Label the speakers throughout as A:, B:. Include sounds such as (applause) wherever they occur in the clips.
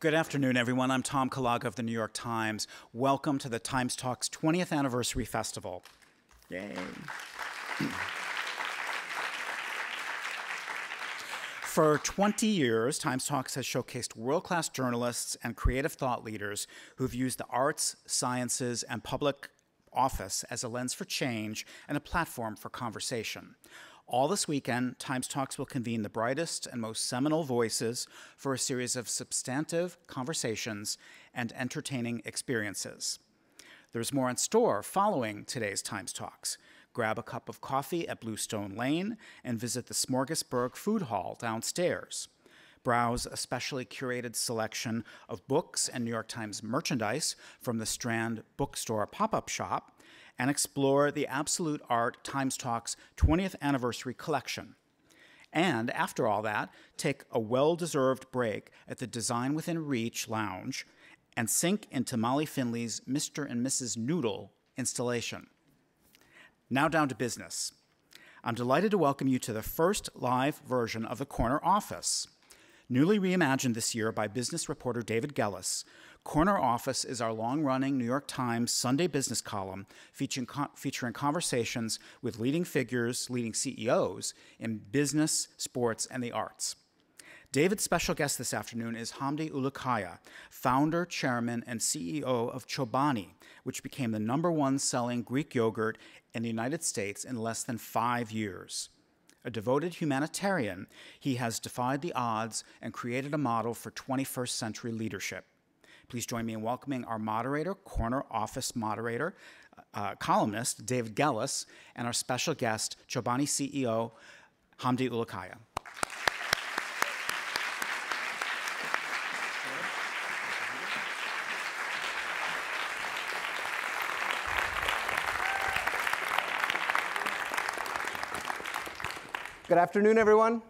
A: Good afternoon, everyone. I'm Tom Kalaga of the New York Times. Welcome to the Times Talks 20th Anniversary Festival. Yay. For 20 years, Times Talks has showcased world class journalists and creative thought leaders who've used the arts, sciences, and public office as a lens for change and a platform for conversation. All this weekend, Times Talks will convene the brightest and most seminal voices for a series of substantive conversations and entertaining experiences. There's more in store following today's Times Talks. Grab a cup of coffee at Bluestone Lane and visit the Smorgasburg Food Hall downstairs. Browse a specially curated selection of books and New York Times merchandise from the Strand Bookstore pop up shop and explore the Absolut Art Times Talks 20th Anniversary Collection. And after all that, take a well deserved break at the Design Within Reach Lounge and sink into Molly Finley's Mr. and Mrs. Noodle installation. Now down to business. I'm delighted to welcome you to the first live version of the Corner Office. Newly reimagined this year by business reporter David Gelles, Corner Office is our long running New York Times Sunday business column featuring, featuring conversations with leading figures, leading CEOs in business, sports, and the arts. David's special guest this afternoon is Hamdi Ulukaya, founder, chairman, and CEO of Chobani, which became the number one selling Greek yogurt in the United States in less than five years. A devoted humanitarian, he has defied the odds and created a model for 21st century leadership. Please join me in welcoming our moderator, corner office moderator, uh, columnist David Gelles, and our special guest, Chobani CEO Hamdi Ulukaya.
B: Good afternoon, everyone.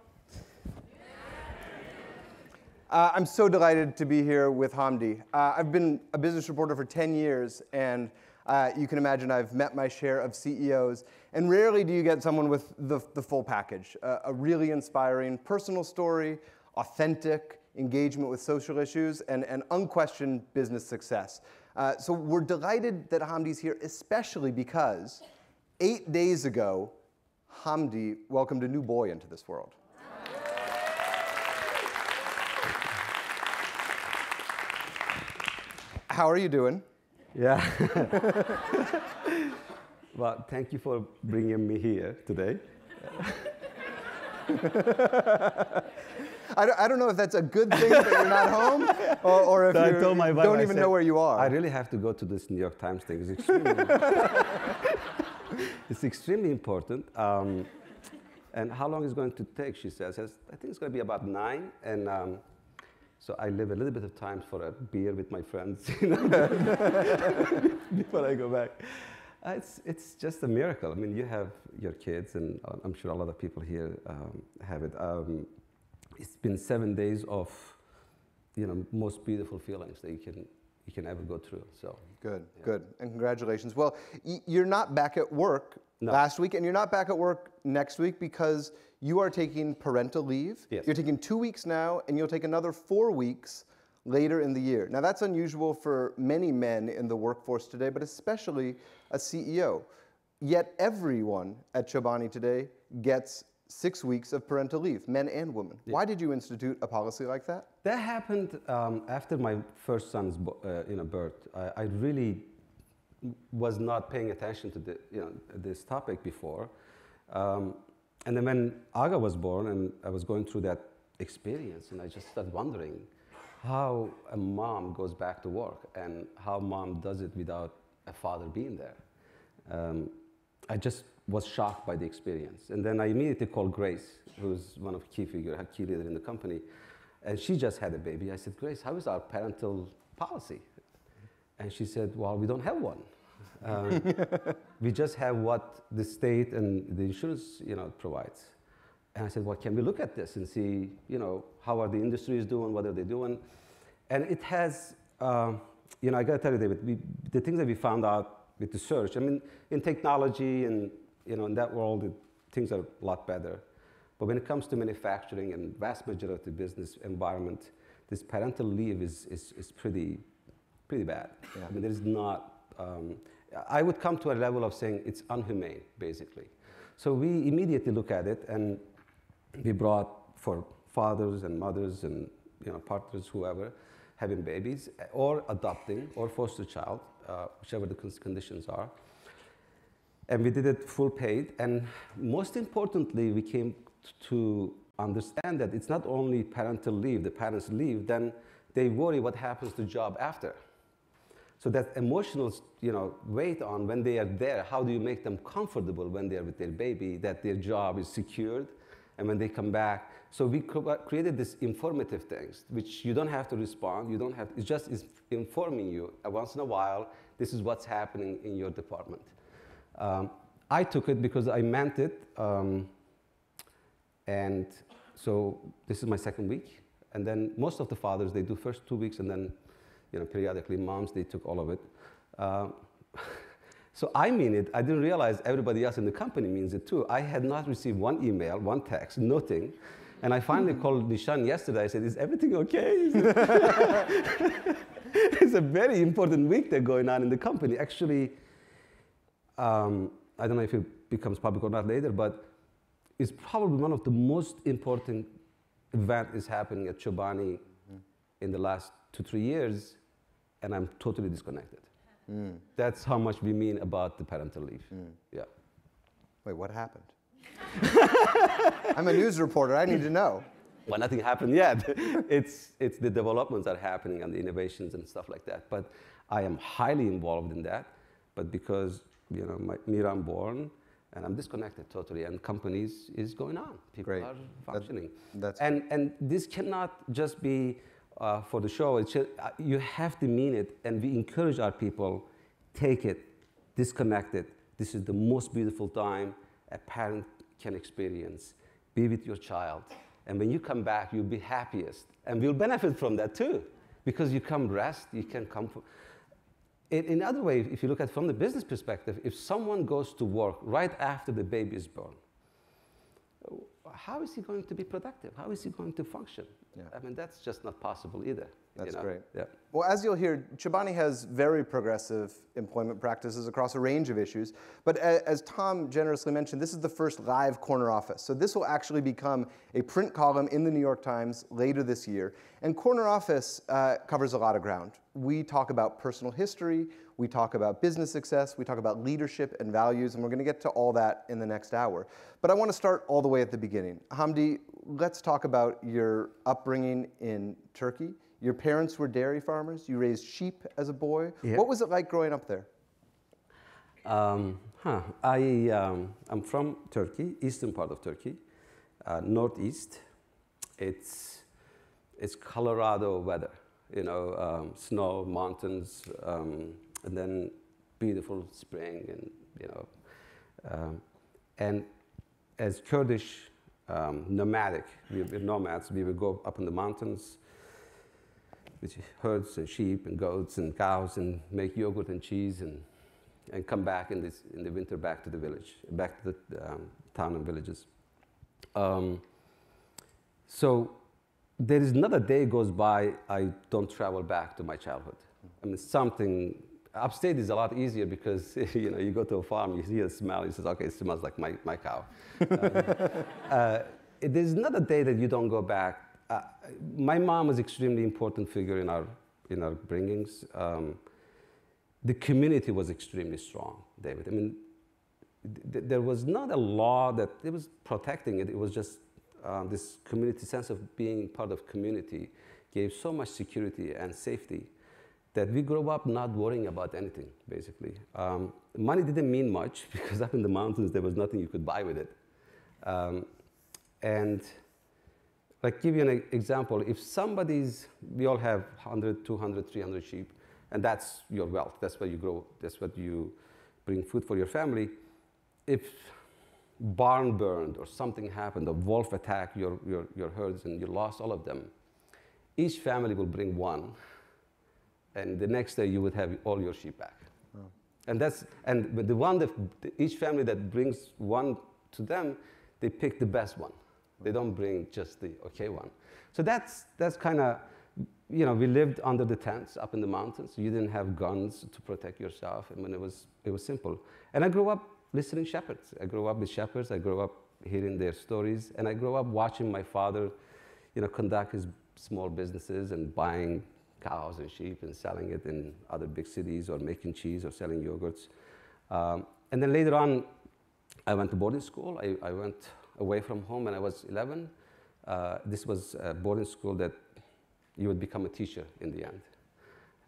B: Uh, I'm so delighted to be here with Hamdi. Uh, I've been a business reporter for 10 years, and uh, you can imagine I've met my share of CEOs, and rarely do you get someone with the, the full package. a really inspiring personal story, authentic engagement with social issues, and, and unquestioned business success. Uh, so we're delighted that Hamdi's here, especially because eight days ago, Hamdi welcomed a new boy into this world. How are you doing?
C: Yeah. (laughs) well, thank you for bringing me here today.
B: I, don't, I don't know if that's a good thing that you're not home or, or if so you don't even said, know where you are.
C: I really have to go to this New York Times thing. It's extremely, (laughs) it's extremely important. Um, and how long is it going to take, she says. I think it's going to be about nine. And um, so I live a little bit of time for a beer with my friends (laughs) you know, (laughs) before I go back. Uh, it's, it's just a miracle. I mean, you have your kids, and I'm sure a lot of people here um, have it. Um, it's been seven days of, you know, most beautiful feelings that you can you can ever go through. So
B: good, yeah. good, and congratulations. Well, you're not back at work no. last week, and you're not back at work next week because you are taking parental leave.
C: Yes.
B: You're taking two weeks now, and you'll take another four weeks later in the year. Now, that's unusual for many men in the workforce today, but especially a CEO. Yet everyone at Chobani today gets six weeks of parental leave, men and women. Yeah. Why did you institute a policy like that?
C: That happened um, after my first son's uh, you know, birth. I, I, really was not paying attention to the, you know, this topic before. Um, and then when Aga was born and I was going through that experience and I just started wondering how a mom goes back to work and how mom does it without a father being there. Um, I just was shocked by the experience. And then I immediately called Grace, who's one of key figure, a key leader in the company. And she just had a baby. I said, Grace, how is our parental policy? And she said, well, we don't have one. Um, (laughs) we just have what the state and the insurance, you know, provides. And I said, well, can we look at this and see, you know, how are the industries doing, what are they doing? And it has, uh, you know, I got to tell you, David, we, the things that we found out with the search, I mean, in technology and, you know, in that world, it, things are a lot better. But when it comes to manufacturing and vast majority of the business environment, this parental leave is, is, is pretty, pretty bad.
B: Yeah.
C: I mean, there is not, um, I would come to a level of saying it's unhumane, basically. So we immediately look at it and we brought for fathers and mothers and you know, partners, whoever, having babies or adopting or foster child, uh, whichever the conditions are. And we did it full paid. And most importantly, we came to understand that it's not only parental leave, the parents leave, then they worry what happens to job after. So that emotional you know, weight on when they are there, how do you make them comfortable when they're with their baby, that their job is secured, and when they come back. So we created this informative things, which you don't have to respond, you don't have, it's just is informing you uh, once in a while, this is what's happening in your department. Um, I took it because I meant it, um, and so this is my second week. And then most of the fathers, they do first two weeks, and then you know, periodically moms, they took all of it. Uh, (laughs) so I mean it. I didn't realize everybody else in the company means it too. I had not received one email, one text, nothing. And I finally mm. called Nishan yesterday. I said, is everything okay? (laughs) it's a very important week that's going on in the company. Actually, um, I don't know if it becomes public or not later, but it's probably one of the most important event is happening at Chobani mm-hmm. in the last two, three years, and I'm totally disconnected. Mm. That's how much we mean about the parental leave. Mm. Yeah.
B: Wait, what happened? (laughs) I'm a news reporter. I need to know.
C: Well, nothing happened yet. (laughs) it's, it's the developments that are happening and the innovations and stuff like that. But I am highly involved in that. But because you know, my, Miram born, and I'm disconnected totally. And companies is going on. People
B: Great.
C: are functioning.
B: That, that's
C: and and this cannot just be uh, for the show. Should, uh, you have to mean it, and we encourage our people take it, disconnect it. This is the most beautiful time a parent can experience. Be with your child, and when you come back, you'll be happiest, and we'll benefit from that too, because you come rest, you can come. For, in, in other way, if you look at from the business perspective, if someone goes to work right after the baby is born, how is he going to be productive? How is he going to function? Yeah. I mean, that's just not possible either.
B: That's
C: you know?
B: great.
C: Yeah.
B: Well, as you'll hear, Chobani has very progressive employment practices across a range of issues. But as Tom generously mentioned, this is the first live corner office. So this will actually become a print column in the New York Times later this year. And corner office uh, covers a lot of ground. We talk about personal history, we talk about business success, we talk about leadership and values, and we're going to get to all that in the next hour. But I want to start all the way at the beginning. Hamdi, let's talk about your upbringing in Turkey. Your parents were dairy farmers. You raised sheep as a boy. Yep. What was it like growing up there?
C: Um, huh. I, um, I'm from Turkey, eastern part of Turkey, uh, northeast. It's, it's Colorado weather, you know, um, snow, mountains, um, and then beautiful spring, and you know, um, and as Kurdish um, nomadic, we were nomads. We would go up in the mountains with herds and sheep and goats and cows and make yogurt and cheese and, and come back in, this, in the winter back to the village, back to the um, town and villages. Um, so there is not a day goes by I don't travel back to my childhood. I mean, something upstate is a lot easier because (laughs) you know you go to a farm, you see a smell, you say, okay, it smells like my, my cow. (laughs) um, uh, there's not a day that you don't go back uh, my mom was extremely important figure in our in our bringings. Um, the community was extremely strong, David. I mean, th- there was not a law that it was protecting it. It was just um, this community sense of being part of community gave so much security and safety that we grew up not worrying about anything, basically. Um, money didn't mean much (laughs) because up in the mountains there was nothing you could buy with it. Um, and like give you an example, if somebody's, we all have 100, 200, 300 sheep, and that's your wealth, that's where you grow, that's what you bring food for your family. If barn burned or something happened, a wolf attacked your, your, your herds and you lost all of them, each family will bring one, and the next day you would have all your sheep back. Oh. And that's, and the one that, each family that brings one to them, they pick the best one. They don't bring just the okay one. So that's, that's kind of you know, we lived under the tents up in the mountains. You didn't have guns to protect yourself. I mean, it was, it was simple. And I grew up listening shepherds. I grew up with shepherds. I grew up hearing their stories. And I grew up watching my father, you know, conduct his small businesses and buying cows and sheep and selling it in other big cities or making cheese or selling yogurts. Um, and then later on, I went to boarding school. I, I went away from home when I was 11. Uh, this was a boarding school that you would become a teacher in the end.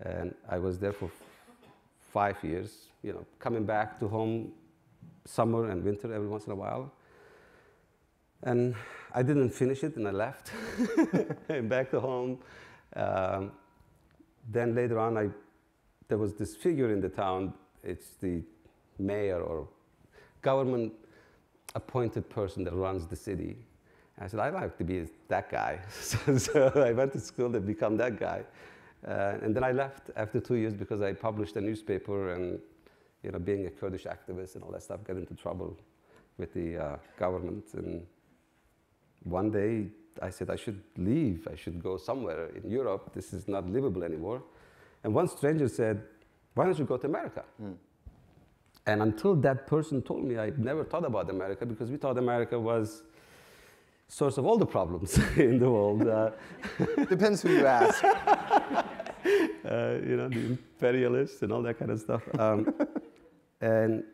C: And I was there for five years, you know, coming back to home summer and winter every once in a while. And I didn't finish it and I left. (laughs) back to home. Um, then later on, I, there was this figure in the town. It's the mayor or government appointed person that runs the city. And I said, I'd like to be that guy. (laughs) so, so, I went to school to become that guy. Uh, and then I left after two years because I published a newspaper and, you know, being a Kurdish activist and all that stuff, got into trouble with the uh, government. And one day I said I should leave. I should go somewhere in Europe. This is not livable anymore. And one stranger said, why don't you go to America? Mm. And until that person told me, I never thought about America because we thought America was source of all the problems (laughs) in the world. Uh, (laughs)
B: Depends who you ask. (laughs)
C: uh, you know, the imperialists and all that kind of stuff. Um, and,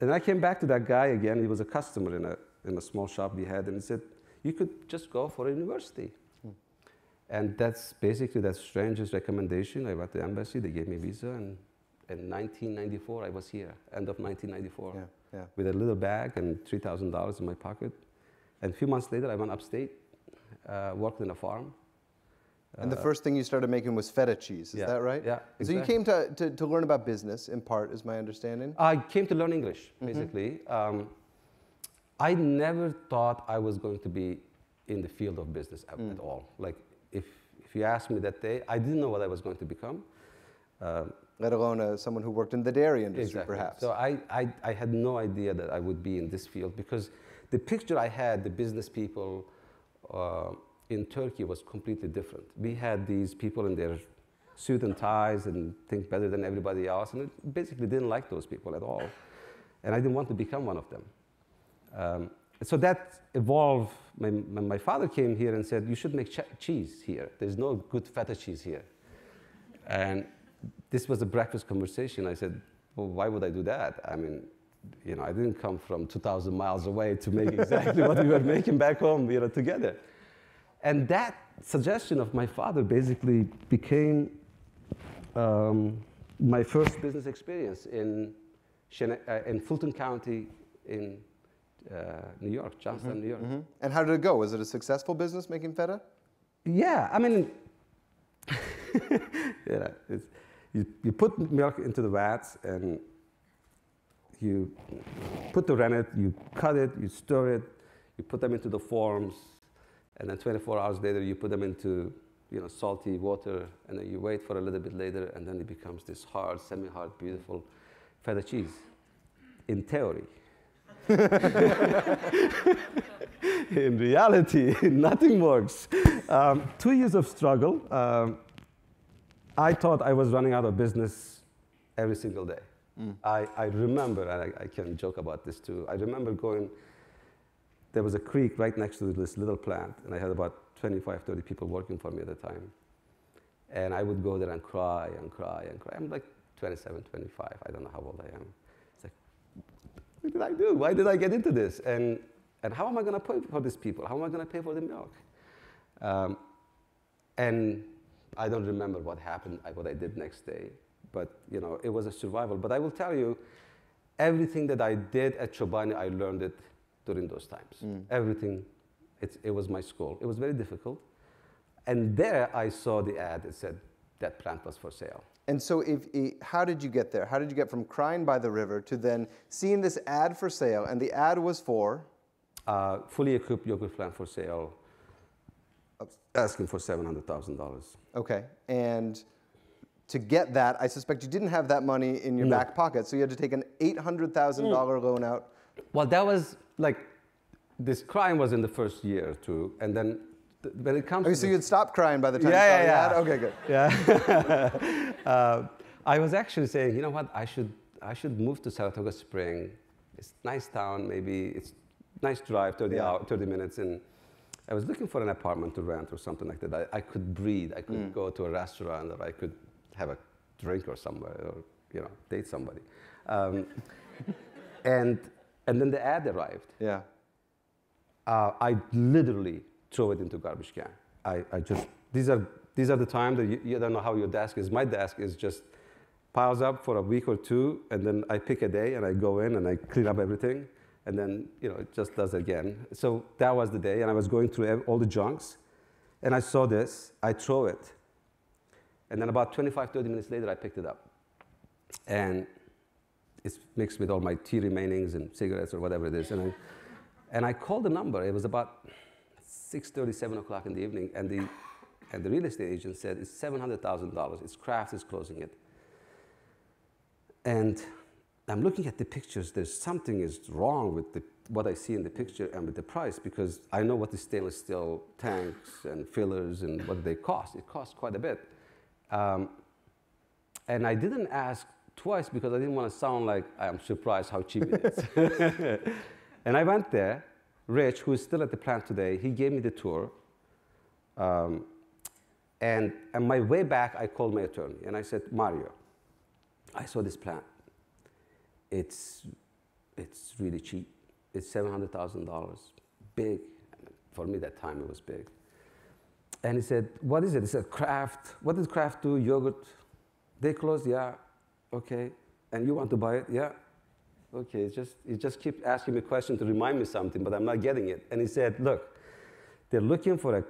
C: and I came back to that guy again. He was a customer in a, in a small shop we had, and he said, you could just go for a university. Hmm. And that's basically that strangest recommendation. I went to the embassy, they gave me a visa, and in 1994, I was here, end of 1994, yeah, yeah. with a little bag and $3,000 in my pocket. And a few months later, I went upstate, uh, worked in a farm.
B: And the uh, first thing you started making was feta cheese, is
C: yeah,
B: that right?
C: Yeah.
B: Exactly. So you came to, to, to, learn about business, in part, is my understanding?
C: I came to learn English, mm-hmm. basically. Mm-hmm. Um, I never thought I was going to be in the field of business at, mm. at all. Like, if, if you asked me that day, I didn't know what I was going to become.
B: Um, let alone uh, someone who worked in the dairy industry,
C: exactly.
B: perhaps.
C: So I, I, I, had no idea that I would be in this field because the picture I had, the business people uh, in Turkey was completely different. We had these people in their suit and ties and think better than everybody else, and I basically didn't like those people at all. And I didn't want to become one of them. Um, so that evolved. My, my father came here and said, You should make cheese here. There's no good feta cheese here. And this was a breakfast conversation. I said, well, why would I do that? I mean, you know, I didn't come from 2,000 miles away to make exactly what we were making back home, you know, together. And that suggestion of my father basically became um, my first business experience in, uh, in Fulton County in New York, Johnstown, mm-hmm, New York. Mm-hmm.
B: And how did it go? Was it a successful business making feta?
C: Yeah, I mean, (laughs) yeah, you, you put milk into the vats and you put the rennet, you cut it, you stir it, you put them into the forms, and then 24 hours later you put them into you know, salty water, and then you wait for a little bit later, and then it becomes this hard, semi-hard, beautiful feta cheese. In theory. (laughs) in reality, (laughs) nothing works. Um, two years of struggle. Um, I thought I was running out of business every single day. Mm. I, I remember, and I, I, can joke about this too, I remember going, there was a creek right next to this little plant, and I had about 25, 30 people working for me at the time. And I would go there and cry and cry and cry. I'm like 27, 25, I don't know how old I am. It's like, what did I do? Why did I get into this? And, and how am I going to pay for these people? How am I going to pay for the milk? Um, and I don't remember what happened, what I did next day, but you know, it was a survival. But I will tell you, everything that I did at Chobani, I learned it during those times. Mm. Everything, it was my school. It was very difficult. And there I saw the ad that said that plant was for sale.
B: And so, if, how did you get there? How did you get from crying by the river to then seeing this ad for sale? And the ad was for?
C: Uh, fully equipped yogurt plant for sale asking for $700,000.
B: Okay. And to get that, I suspect you didn't have that money in your no. back pocket, so you had to take an $800,000 mm. loan out.
C: Well, that was like, this crime was in the first year too. and then when it comes
B: Okay, so you'd stop crying by the time
C: Yeah, yeah, yeah.
B: Okay, good.
C: Yeah. (laughs) uh, I was actually saying, you know what? I should I should move to Saratoga Spring. It's a nice town. Maybe it's nice drive, 30
B: Yeah.
C: hour, 30 minutes, and I was looking for an apartment to rent or something like that. I, I could breathe. I could go to a restaurant, or I could have a drink or somewhere, or you know, date somebody. Um, (laughs) and and then the ad arrived
B: Yeah.
C: uh, I literally throw it into garbage can. I, I just these are these are the time that you, you don't know how your desk is. My desk is just piles up for a week or two, and then I pick a day and I go in and I clean up everything, and then you know it just does it again. So that was the day, and I was going through all the junks, and I saw this. I throw it, and then about 25, 30 minutes later, I picked it up, and it's mixed with all my tea remainings and cigarettes or whatever it is, and I and I called the number. It was about 6:30, 7 o'clock in the evening, and the and the real estate agent said it's seven hundred thousand dollars. It's Kraft is closing it. And I'm looking at the pictures. There's something is wrong with the, what I see in the picture and with the price because I know what the stainless steel tanks and fillers and what they cost. It costs quite a bit. Um, and I didn't ask twice because I didn't want to sound like I'm surprised how cheap it is. (laughs) and I went there. Rich, who is still at the plant today, he gave me the tour. Um, and on my way back, I called my attorney and I said, Mario, I saw this plant. It's, it's really cheap. It's $700,000. Big. For me, that time it was big. And he said, What is it? He said, Kraft. What does Kraft do? Yogurt. They closed? Yeah. Okay. And you want to buy it? Yeah. Okay. It's just, he just keep asking me questions to remind me something, but I'm not getting it. And he said, Look, they're looking for an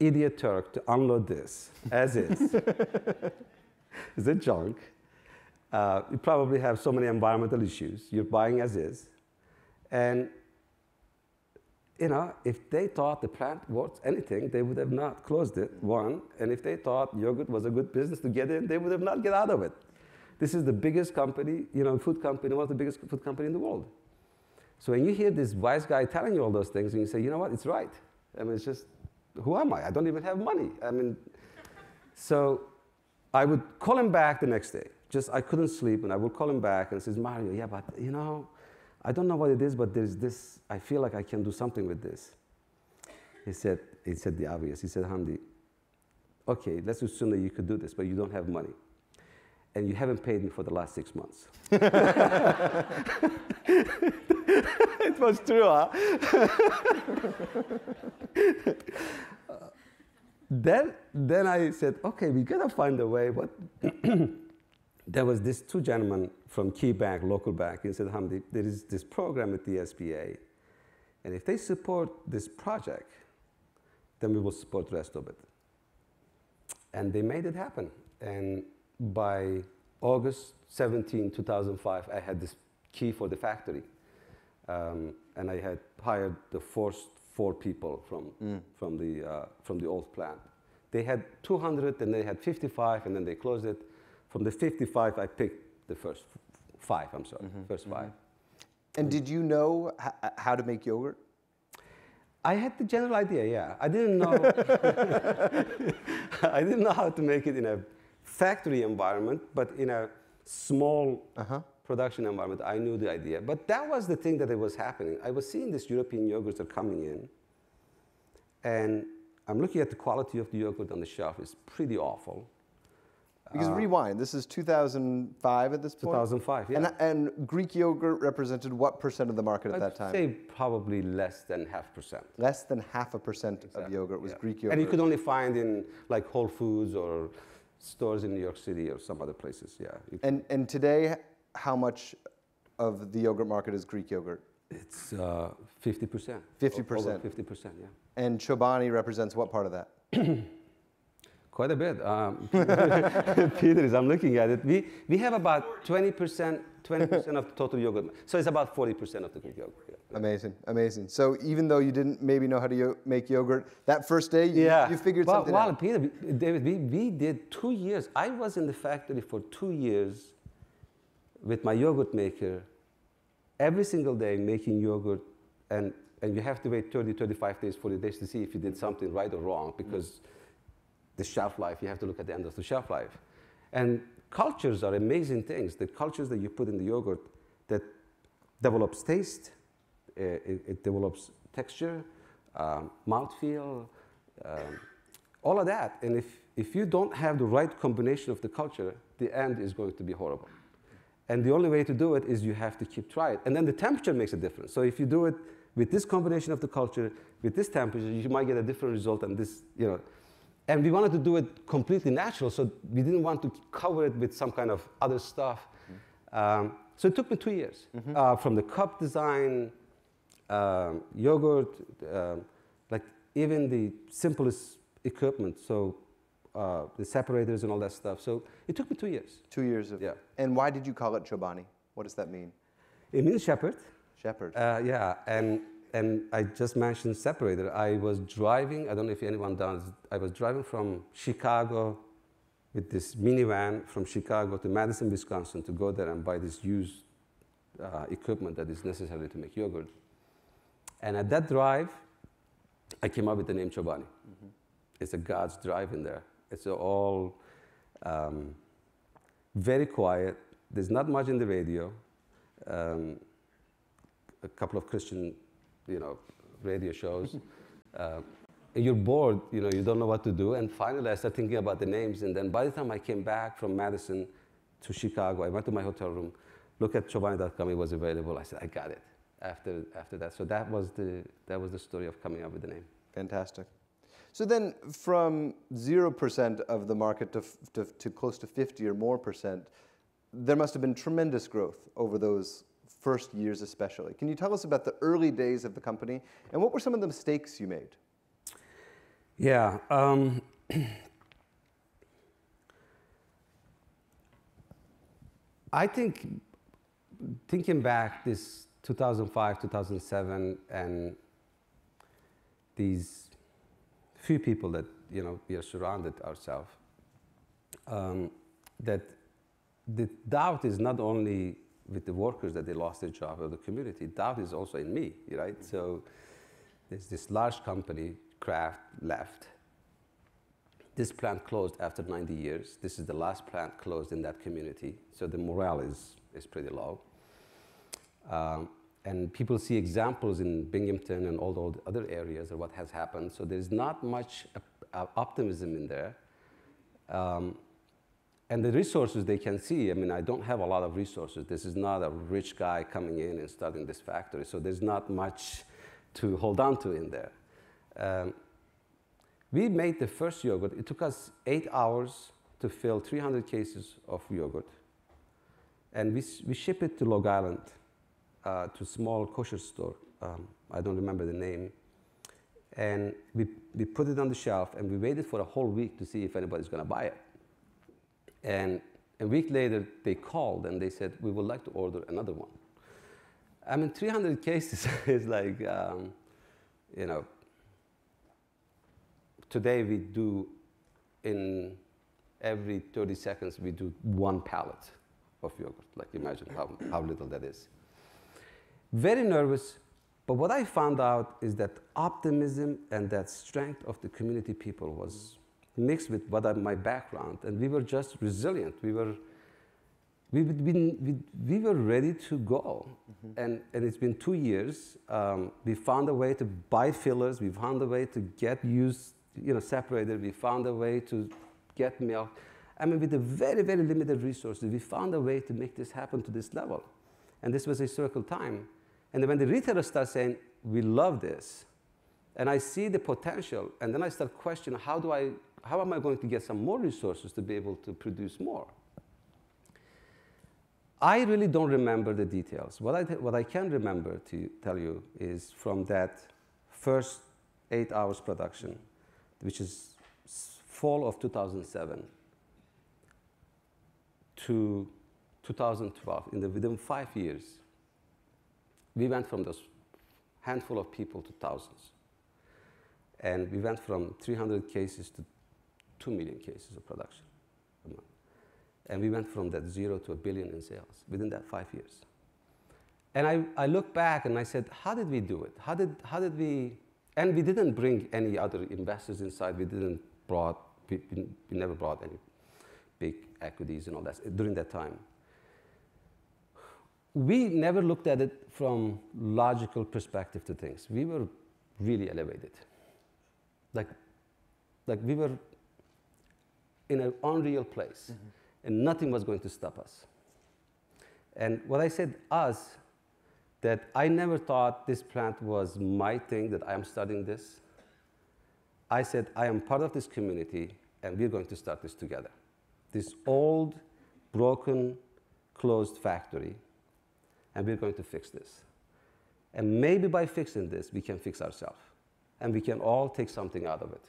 C: idiot Turk to unload this as is. (laughs) it's a junk. Uh, you probably have so many environmental issues. You're buying as is. And, you know, if they thought the plant worth anything, they would have not closed it, one. And if they thought yogurt was a good business to get in, they would have not get out of it. This is the biggest company, you know, food company, one of the biggest food company in the world. So when you hear this wise guy telling you all those things, and you say, you know what, it's right. I mean, it's just, who am I? I don't even have money. I mean, so I would call him back the next day. Just, I couldn't sleep, and I would call him back and says, Mario, yeah, but you know, I don't know what it is, but there's this, I feel like I can do something with this. He said, he said the obvious. He said, Hamdi, okay, let's assume that you could do this, but you don't have money. And you haven't paid me for the last six months. (laughs) it was true, huh? (laughs) then, then I said, okay, we gotta find a way. What? (clears throat) there was this two gentlemen from Key Bank, local bank, and said, Hamdi, there is this program at the SBA, and if they support this project, then we will support the rest of it. And they made it happen. And by August 17, 2005, I had this key for the factory. Um, and I had hired the first four people from, from, the, uh, from the old plant. They had 200, and they had 55, and then they closed it. From the 55, I picked the first five, I'm sorry, first five.
B: And did you know h- how to make yogurt?
C: I had the general idea, yeah. I didn't know. (laughs) (laughs) I didn't know how to make it in a factory environment, but in a small uh-huh. production environment, I knew the idea. But that was the thing that it was happening. I was seeing these European yogurts are coming in, and I'm looking at the quality of the yogurt on the shelf. It's pretty awful.
B: Because uh, rewind, this is 2005 at this point.
C: 2005, yeah.
B: And, and Greek yogurt represented what percent of the market at
C: I'd
B: that time?
C: say probably less than half percent.
B: Less than half a percent of yogurt was
C: yeah.
B: Greek yogurt.
C: And you could only find in like Whole Foods or stores in New York City or some other places. Yeah,
B: and, and today, how much of the yogurt market is Greek yogurt?
C: it's uh, 50%.
B: 50%.
C: 50%, yeah.
B: And Chobani represents what part of that? (clears throat)
C: Quite a bit. Um, (laughs) Peter, is I'm looking at it, we, we have about 20%, 20% of the total yogurt. So it's about 40% of the Greek yogurt.
B: Amazing, amazing. So even though you didn't maybe know how to yo- make yogurt, that first day you,
C: Yeah.
B: you figured
C: well,
B: something
C: well,
B: out.
C: Peter, David, we, we did two years. I was in the factory for two years with my yogurt maker every single day making yogurt. And and you have to wait 30, 35 days, 40 days to see if you did something right or wrong because the shelf life, you have to look at the end of the shelf life. And cultures are amazing things. The cultures that you put in the yogurt that develops taste, uh, it, it, develops texture, um, mouthfeel, um, all of that. And if, if you don't have the right combination of the culture, the end is going to be horrible. And the only way to do it is you have to keep trying. And then the temperature makes a difference. So if you do it with this combination of the culture, with this temperature, you might get a different result than this, you know. And we wanted to do it completely natural, so we didn't want to cover it with some kind of other stuff. Um, so it took me two years mm-hmm. uh, from the cup design, um, yogurt, um, like even the simplest equipment. So uh, the separators and all that stuff. So it took me two years.
B: Two years of
C: yeah.
B: And why did you call it Chobani? What does that mean?
C: It means shepherd.
B: Shepherd.
C: Uh, yeah, and and I just mentioned separator. I was driving. I don't know if anyone does. I was driving from Chicago with this minivan from Chicago to Madison, Wisconsin, to go there and buy this used uh, equipment that is necessary to make yogurt. And at that drive, I came up with the name Chobani. Mm-hmm. It's a God's drive in there. It's all um, very quiet. There's not much in the radio. Um, a couple of Christian, you know, radio shows. (laughs) uh, you're bored, you know, you don't know what to do. And finally, I started thinking about the names. And then by the time I came back from Madison to Chicago, I went to my hotel room, looked at Chobani.com, it was available. I said, I got it after, after that. So that was, the, that was the story of coming up with the name.
B: Fantastic. So then from 0% of the market to, to, to, close to 50 or more percent, there must have been tremendous growth over those first years especially. Can you tell us about the early days of the company and what were some of the mistakes you made?
C: Yeah. Um, I think thinking back this 2005, 2007, and these few people that you know we are surrounded ourselves, um, that the doubt is not only with the workers that they lost their job or the community, doubt is also in me, right? So there's this large company, Kraft, left. This plant closed after 90 years. This is the last plant closed in that community, so the morale is, is pretty low. Um, and people see examples in Binghamton and all the other areas of what has happened. So there's not much uh, optimism in there. Um, and the resources they can see, I mean, I don't have a lot of resources. This is not a rich guy coming in and starting this factory. So there's not much to hold on to in there. Um, we made the first yogurt. It took us eight hours to fill 300 cases of yogurt. And we, we ship it to Long Island uh, to a small kosher store. Um, I don't remember the name. And we, we put it on the shelf and we waited for a whole week to see if anybody's going to buy it. And a week later, they called and they said, We would like to order another one. I mean, 300 cases (laughs) is like, um, you know, today we do in every 30 seconds, we do one pallet of yogurt. Like, imagine how, how little that is very nervous. But what I found out is that optimism and that strength of the community people was mixed with what I, my background, and we were just resilient. We were, we, we, we, we were ready to go. Mm-hmm. And, and it's been two years. Um, we found a way to buy fillers. We found a way to get used, you know, separated. We found a way to get milk. I mean, with the very, very limited resources, we found a way to make this happen to this level. And this was a historical time. And then when the retailers start saying, we love this, and I see the potential, and then I start questioning, how, do I, how am I going to get some more resources to be able to produce more? I really don't remember the details. What I, what I can remember to tell you is from that first eight hours production, which is fall of 2007 to 2012, in the, within five years, we went from those handful of people to thousands. And we went from 300 cases to 2 million cases of production a month. And we went from that zero to a billion in sales within that five years. And I, I look back and I said, how did we do it? How did, how did we, and we didn't bring any other investors inside. We didn't brought, we, we never brought any big equities and all that during that time. We never looked at it from logical perspective to things. We were really elevated. Like, like we were in an unreal place, mm-hmm. and nothing was going to stop us. And what I said, us, that I never thought this plant was my thing, that I am starting this. I said, I am part of this community, and we're going to start this together. This old, broken, closed factory, and we're going to fix this. And maybe by fixing this, we can fix ourselves, and we can all take something out of it.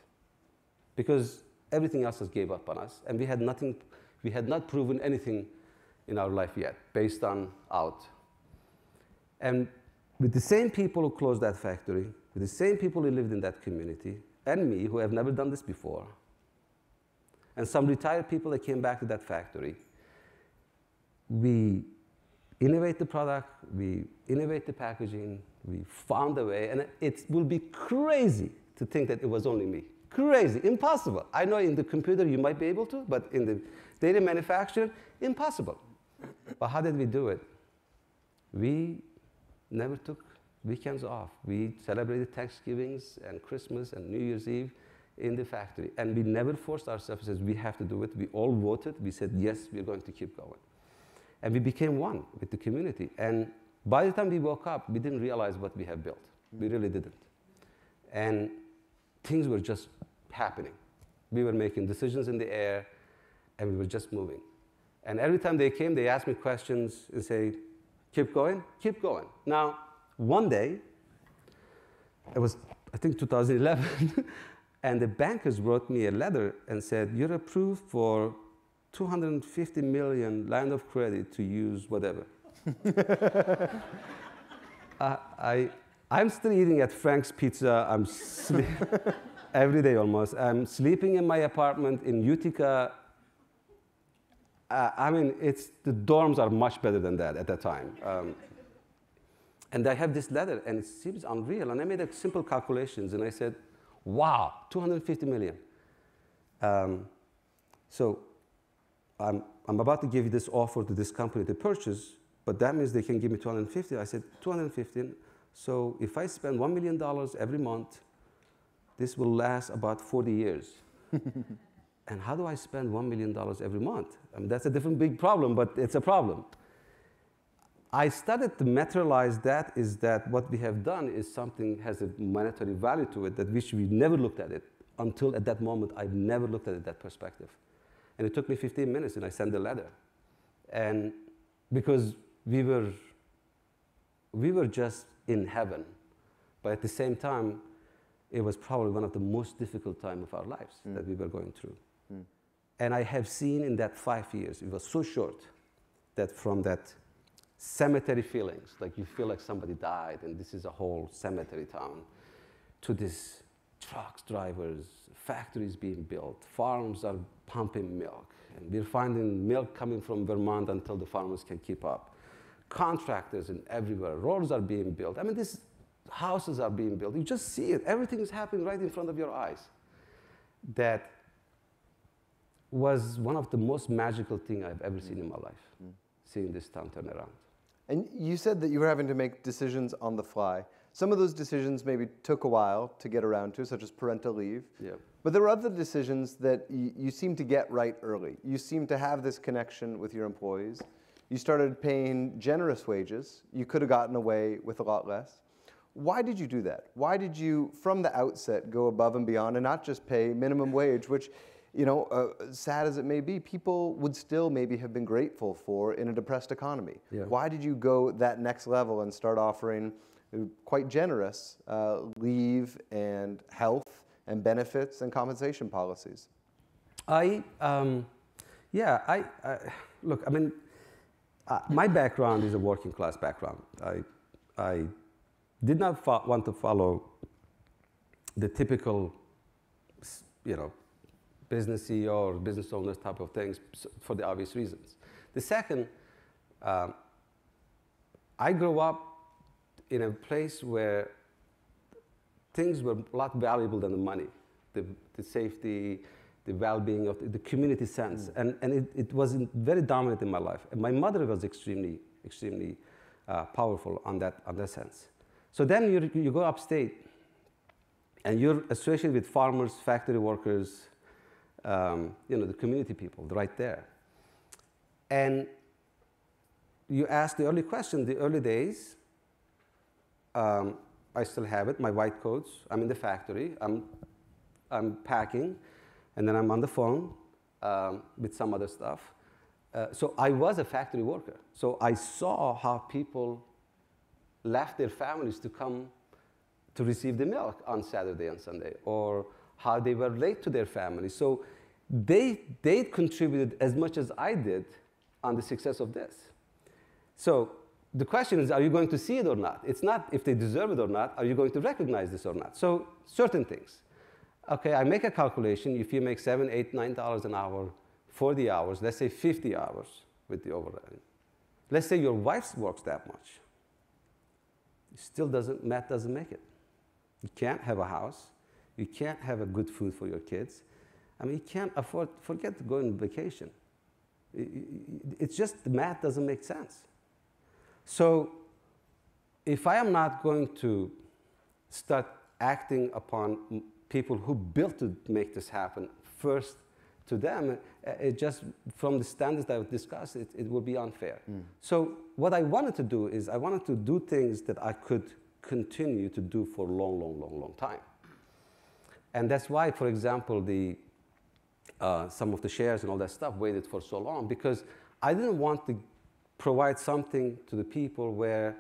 C: Because everything else has gave up on us, and we had nothing, we had not proven anything in our life yet, based on out. And with the same people who closed that factory, with the same people who lived in that community, and me, who have never done this before, and some retired people that came back to that factory, we innovate the product, we innovate the packaging, we found a way, and it will be crazy to think that it was only me. Crazy, impossible. I know in the computer you might be able to, but in the data manufacturer, impossible. But how did we do it? We never took weekends off. We celebrated Thanksgivings and Christmas and New Year's Eve in the factory. And we never forced ourselves, says we have to do it. We all voted. We said, yes, we're going to keep going. And we became one with the community. And by the time we woke up, we didn't realize what we have built. We really didn't. And things were just happening. We were making decisions in the air, and we were just moving. And every time they came, they asked me questions and say, keep going, keep going. Now, one day, it was, I think, 2011, (laughs) and the bankers wrote me a letter and said, you're approved for 250 million line of credit to use whatever. (laughs) uh, I, I'm still eating at Frank's Pizza. I'm (laughs) every day almost. I'm sleeping in my apartment in Utica. Uh, I mean, it's, the dorms are much better than that at that time. Um, and I have this letter, and it seems unreal. And I made a simple calculations, and I said, wow, 250 million. Um, so I'm, I'm about to give this offer to this company to purchase, but that means they can give me 250. I said, 250. So if I spend $1 million every month, this will last about 40 years. (laughs) and how do I spend $1 million every month? I mean, that's a different big problem, but it's a problem. I started to materialize that is that what we have done is something has a monetary value to it that which we never looked at it until at that moment I never looked at it that perspective. And it took me 15 minutes and I sent a letter. And because we were, we were just in heaven, but at the same time, it was probably one of the most difficult time of our lives mm. that we were going through. Mm. And I have seen in that five years, it was so short that from that cemetery feelings, like you feel like somebody died and this is a whole cemetery town, to this trucks drivers, factories being built, farms are pumping milk, and we're finding milk coming from Vermont until the farmers can keep up. Contractors in everywhere, roads are being built. I mean, these houses are being built. You just see it. Everything is happening right in front of your eyes. That was one of the most magical things I've ever seen in my life, mm. seeing this town turn around.
B: And you said that you were having to make decisions on the fly. Some of those decisions maybe took a while to get around to, such as parental leave.
C: Yeah.
B: But there were other decisions that you, you seem to get right early. You seem to have this connection with your employees. You started paying generous wages. You could have gotten away with a lot less. Why did you do that? Why did you, from the outset, go above and beyond and not just pay minimum wage, which, you know, uh, sad as it may be, people would still maybe have been grateful for in a depressed economy?
C: Yeah.
B: Why did you go that next level and start offering uh, quite generous uh, leave and health and benefits and compensation policies?
C: I, um, yeah, I, I, look, I mean, uh, my background is a working class background. I, I did not want to follow the typical, you know, business CEO or business owners type of things for the obvious reasons. The second, um, I grew up in a place where things were a lot valuable than the money, the, the safety, the well-being of the, the community sense, and, and it, it was very dominant in my life. And my mother was extremely, extremely uh, powerful on that, on that sense. So then you, you go upstate, and you're associated with farmers, factory workers, um, you know, the community people right there. And you ask the early question, the early days, um, I still have it, my white coats. I'm in the factory, I'm, I'm packing, and then I'm on the phone um, with some other stuff. Uh, so I was a factory worker. So I saw how people left their families to come to receive the milk on Saturday and Sunday, or how they were late to their families. So they, they contributed as much as I did on the success of this. So the question is, are you going to see it or not? It's not if they deserve it or not, are you going to recognize this or not? So certain things. Okay, I make a calculation. If you make seven, eight, nine dollars an hour, 40 hours, let's say 50 hours with the override. Let's say your wife works that much. Still doesn't, math doesn't make it. You can't have a house. You can't have a good food for your kids. I mean, you can't afford, forget to go on vacation. It's just the math doesn't make sense. So if I am not going to start acting upon people who built to make this happen first to them, uh, it just from the standards that I've discussed, it, it would be unfair. Mm. So what I wanted to do is I wanted to do things that I could continue to do for a long, long, long, long time. And that's why, for example, the, uh, some of the shares and all that stuff waited for so long because I didn't want to provide something to the people where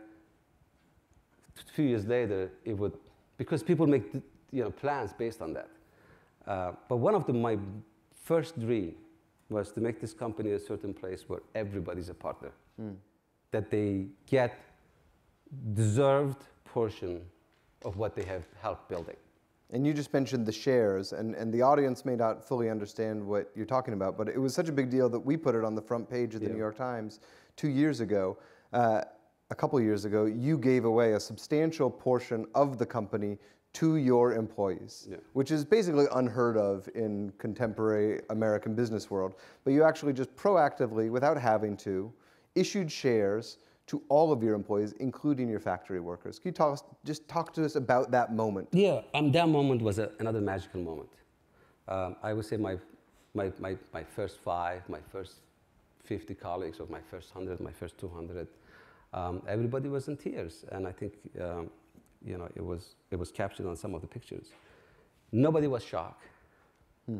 C: a few years later it would, because people make you know, plans based on that. Uh, but one of the, my first dream was to make this company a certain place where everybody's a partner, mm. that they get deserved portion of what they have helped building.
B: And you just mentioned the shares, and, and the audience may not fully understand what you're talking about, but it was such a big deal that we put it on the front page of the yeah. New York Times two years ago, uh, a couple years ago, you gave away a substantial portion of the company to your employees, yeah. which is basically unheard of in contemporary American business world. But you actually just proactively, without having to, issued shares to all of your employees, including your factory workers. Can you talk, just talk to us about that moment?
C: Yeah, um, that moment was a, another magical moment. Um, I would say my, my, my, my first five, my first 50 colleagues, or my first 100, my first 200, um, everybody was in tears. And I think um, you know, it, was, it was captured on some of the pictures. Nobody was shocked. Hmm.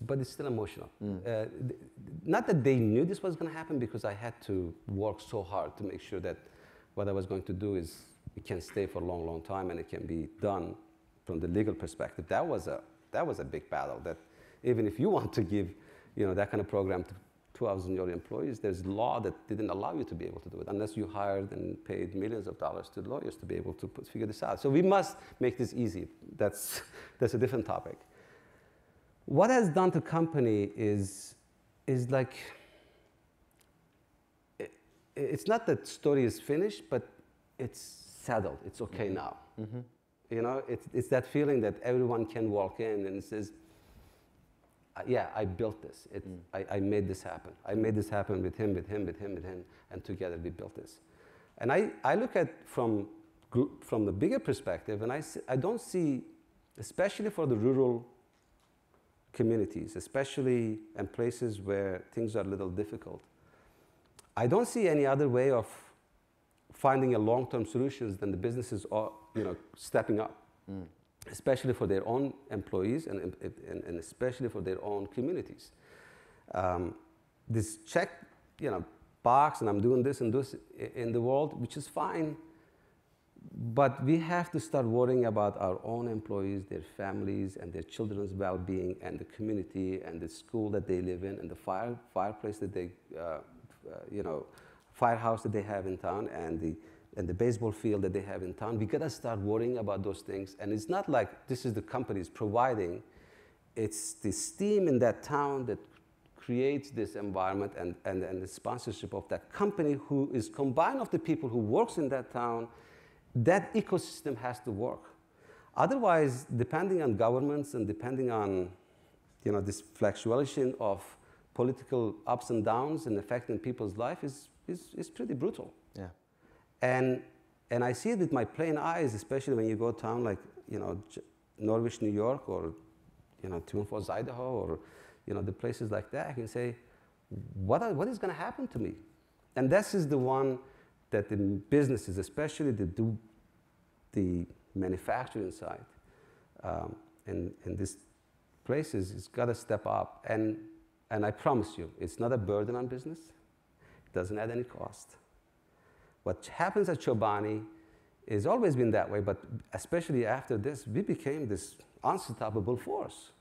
C: But it's still emotional. Mm. Uh, th- not that they knew this was going to happen because I had to work so hard to make sure that what I was going to do is it can stay for a long, long time and it can be done from the legal perspective. That was a, that was a big battle that even if you (laughs) want to give you know, that kind of program to 2,000 your employees, there's law that didn't allow you to be able to do it unless you hired and paid millions of dollars to lawyers to be able to put, figure this out. So we must make this easy. That's, (laughs) that's a different topic. What has done to company is, is like, it, it's not that story is finished, but it's settled. It's okay mm-hmm. now. Mm-hmm. You know, it's, it's that feeling that everyone can walk in and says, yeah, I built this. It, mm. I, I, made this happen. I made this happen with him, with him, with him, with him, and together we built this. And I, I look at from from the bigger perspective, and I, see, I don't see, especially for the rural communities, especially in places where things are a little difficult, I don't see any other way of finding a long-term solutions than the businesses are, you know, stepping up. Mm especially for their own employees and, and, and especially for their own communities. Um, this check, you know, box, and I'm doing this and this in the world, which is fine, but we have to start worrying about our own employees, their families, and their children's well-being, and the community, and the school that they live in, and the fire, fireplace that they, uh, uh, you know, firehouse that they have in town, and the and the baseball field that they have in town. We gotta start worrying about those things. And it's not like this is the companies providing, it's the steam in that town that creates this environment and, and, and the sponsorship of that company who is combined of the people who works in that town, that ecosystem has to work. Otherwise, depending on governments and depending on you know, this fluctuation of political ups and downs and affecting people's life is, is, is pretty brutal. And, and I see it with my plain eyes, especially when you go to town like, you know, Norwich, New York, or, you know, Falls, Idaho, or, you know, the places like that. I can say, what, are, what is going to happen to me? And this is the one that the businesses, especially the do the manufacturing side, um, and, and these places, it's got to step up. And, and I promise you, it's not a burden on business. It doesn't add any cost. What happens at Chobani has always been that way, but especially after this, we became this unstoppable force.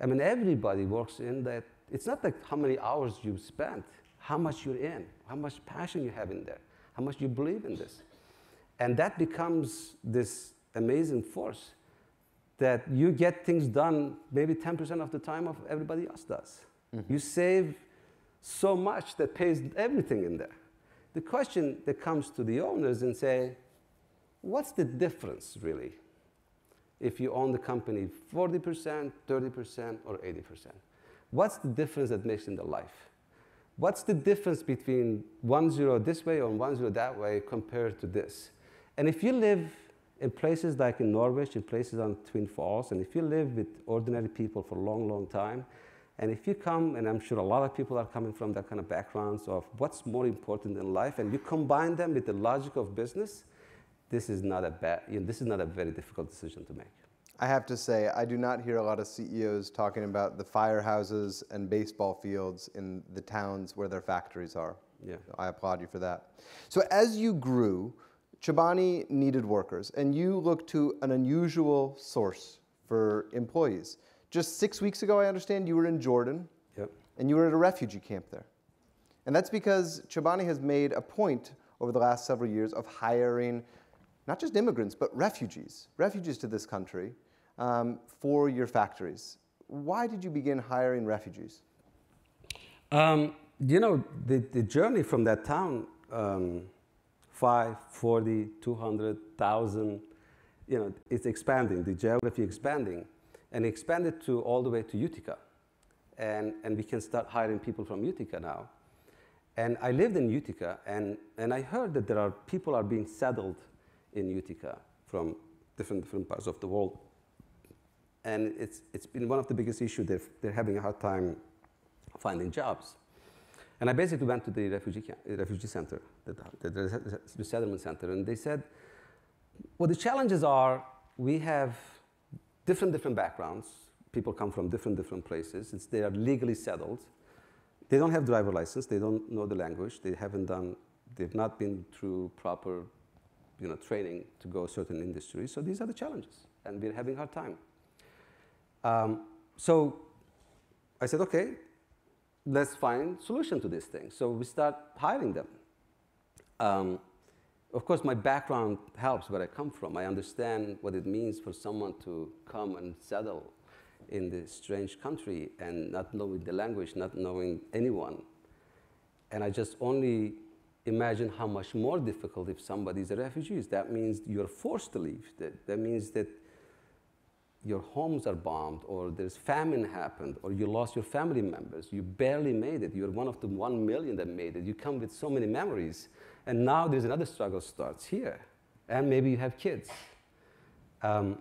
C: I mean, everybody works in that. It's not like how many hours you spent, how much you're in, how much passion you have in there, how much you believe in this. And that becomes this amazing force that you get things done maybe 10% of the time of everybody else does. Mm-hmm. You save so much that pays everything in there. The question that comes to the owners and say, what's the difference really if you own the company 40%, 30%, or 80%? What's the difference that makes in the life? What's the difference between one zero this way or one zero that way compared to this? And if you live in places like in Norwich, in places on Twin Falls, and if you live with ordinary people for a long, long time, and if you come, and I'm sure a lot of people are coming from that kind of backgrounds of what's more important in life, and you combine them with the logic of business, this is not a bad, you know, this is not a very difficult decision to make.
B: I have to say, I do not hear a lot of CEOs talking about the firehouses and baseball fields in the towns where their factories are.
C: Yeah.
B: I applaud you for that. So as you grew, Chobani needed workers, and you looked to an unusual source for employees. Just six weeks ago, I understand you were in Jordan,
C: yep.
B: and you were at a refugee camp there. And that's because Chobani has made a point over the last several years of hiring not just immigrants, but refugees, refugees to this country um, for your factories. Why did you begin hiring refugees?
C: Um, you know, the, the journey from that town, um, 5, 40, 200,000, you know, it's expanding, the geography expanding. And expanded to all the way to Utica. And, and we can start hiring people from Utica now. And I lived in Utica, and, and I heard that there are people are being settled in Utica from different, different parts of the world. And it's, it's been one of the biggest issues. They're, they're having a hard time finding jobs. And I basically went to the refugee, camp, uh, refugee center, the, the, the resettlement center, and they said, well, the challenges are we have different, different backgrounds. People come from different, different places. It's, they are legally settled. They don't have driver license. They don't know the language. They haven't done, they've not been through proper you know, training to go certain industries. So these are the challenges, and we're having a hard time. Um, so I said, okay, let's find solution to this thing. So we start hiring them. Um, of course, my background helps where I come from. I understand what it means for someone to come and settle in this strange country and not knowing the language, not knowing anyone. And I just only imagine how much more difficult if somebody is a refugee. That means you're forced to leave. That, that means that your homes are bombed, or there's famine happened, or you lost your family members. You barely made it. You're one of the one million that made it. You come with so many memories. And now there's another struggle starts here. And maybe you have kids. Um,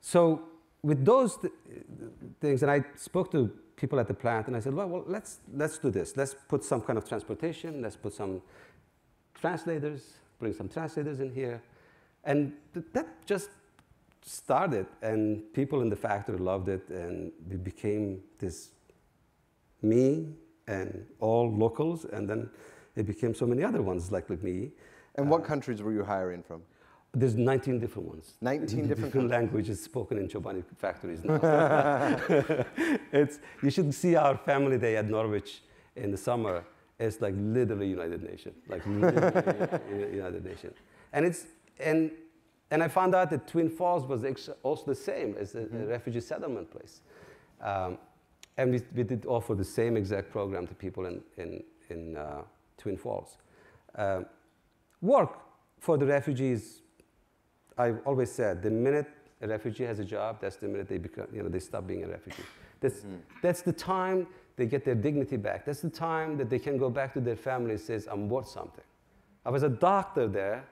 C: so with those th- things, and I spoke to people at the plant, and I said, well, well, let's, let's do this. Let's put some kind of transportation. Let's put some translators, bring some translators in here. And th- that just started, and people in the factory loved it, and we became this me and all locals, and then it became so many other ones like, like me.
B: And what uh, countries were you hiring from?
C: There's 19 different ones.
B: 19 different,
C: different languages spoken in Chobani factories now. (laughs) it's, you should see our family day at Norwich in the summer. It's like literally United Nation, like (laughs) United Nation. And, it's, and, and I found out that Twin Falls was also the same as a, mm-hmm. a refugee settlement place. Um, And we, we did offer the same exact program to people in, in, in uh, Twin Falls. Uh, work for the refugees, I've always said, the minute a refugee has a job, that's the minute they, become, you know, they stop being a refugee. That's, mm. that's the time they get their dignity back. That's the time that they can go back to their family and says, I'm worth something. I was a doctor there.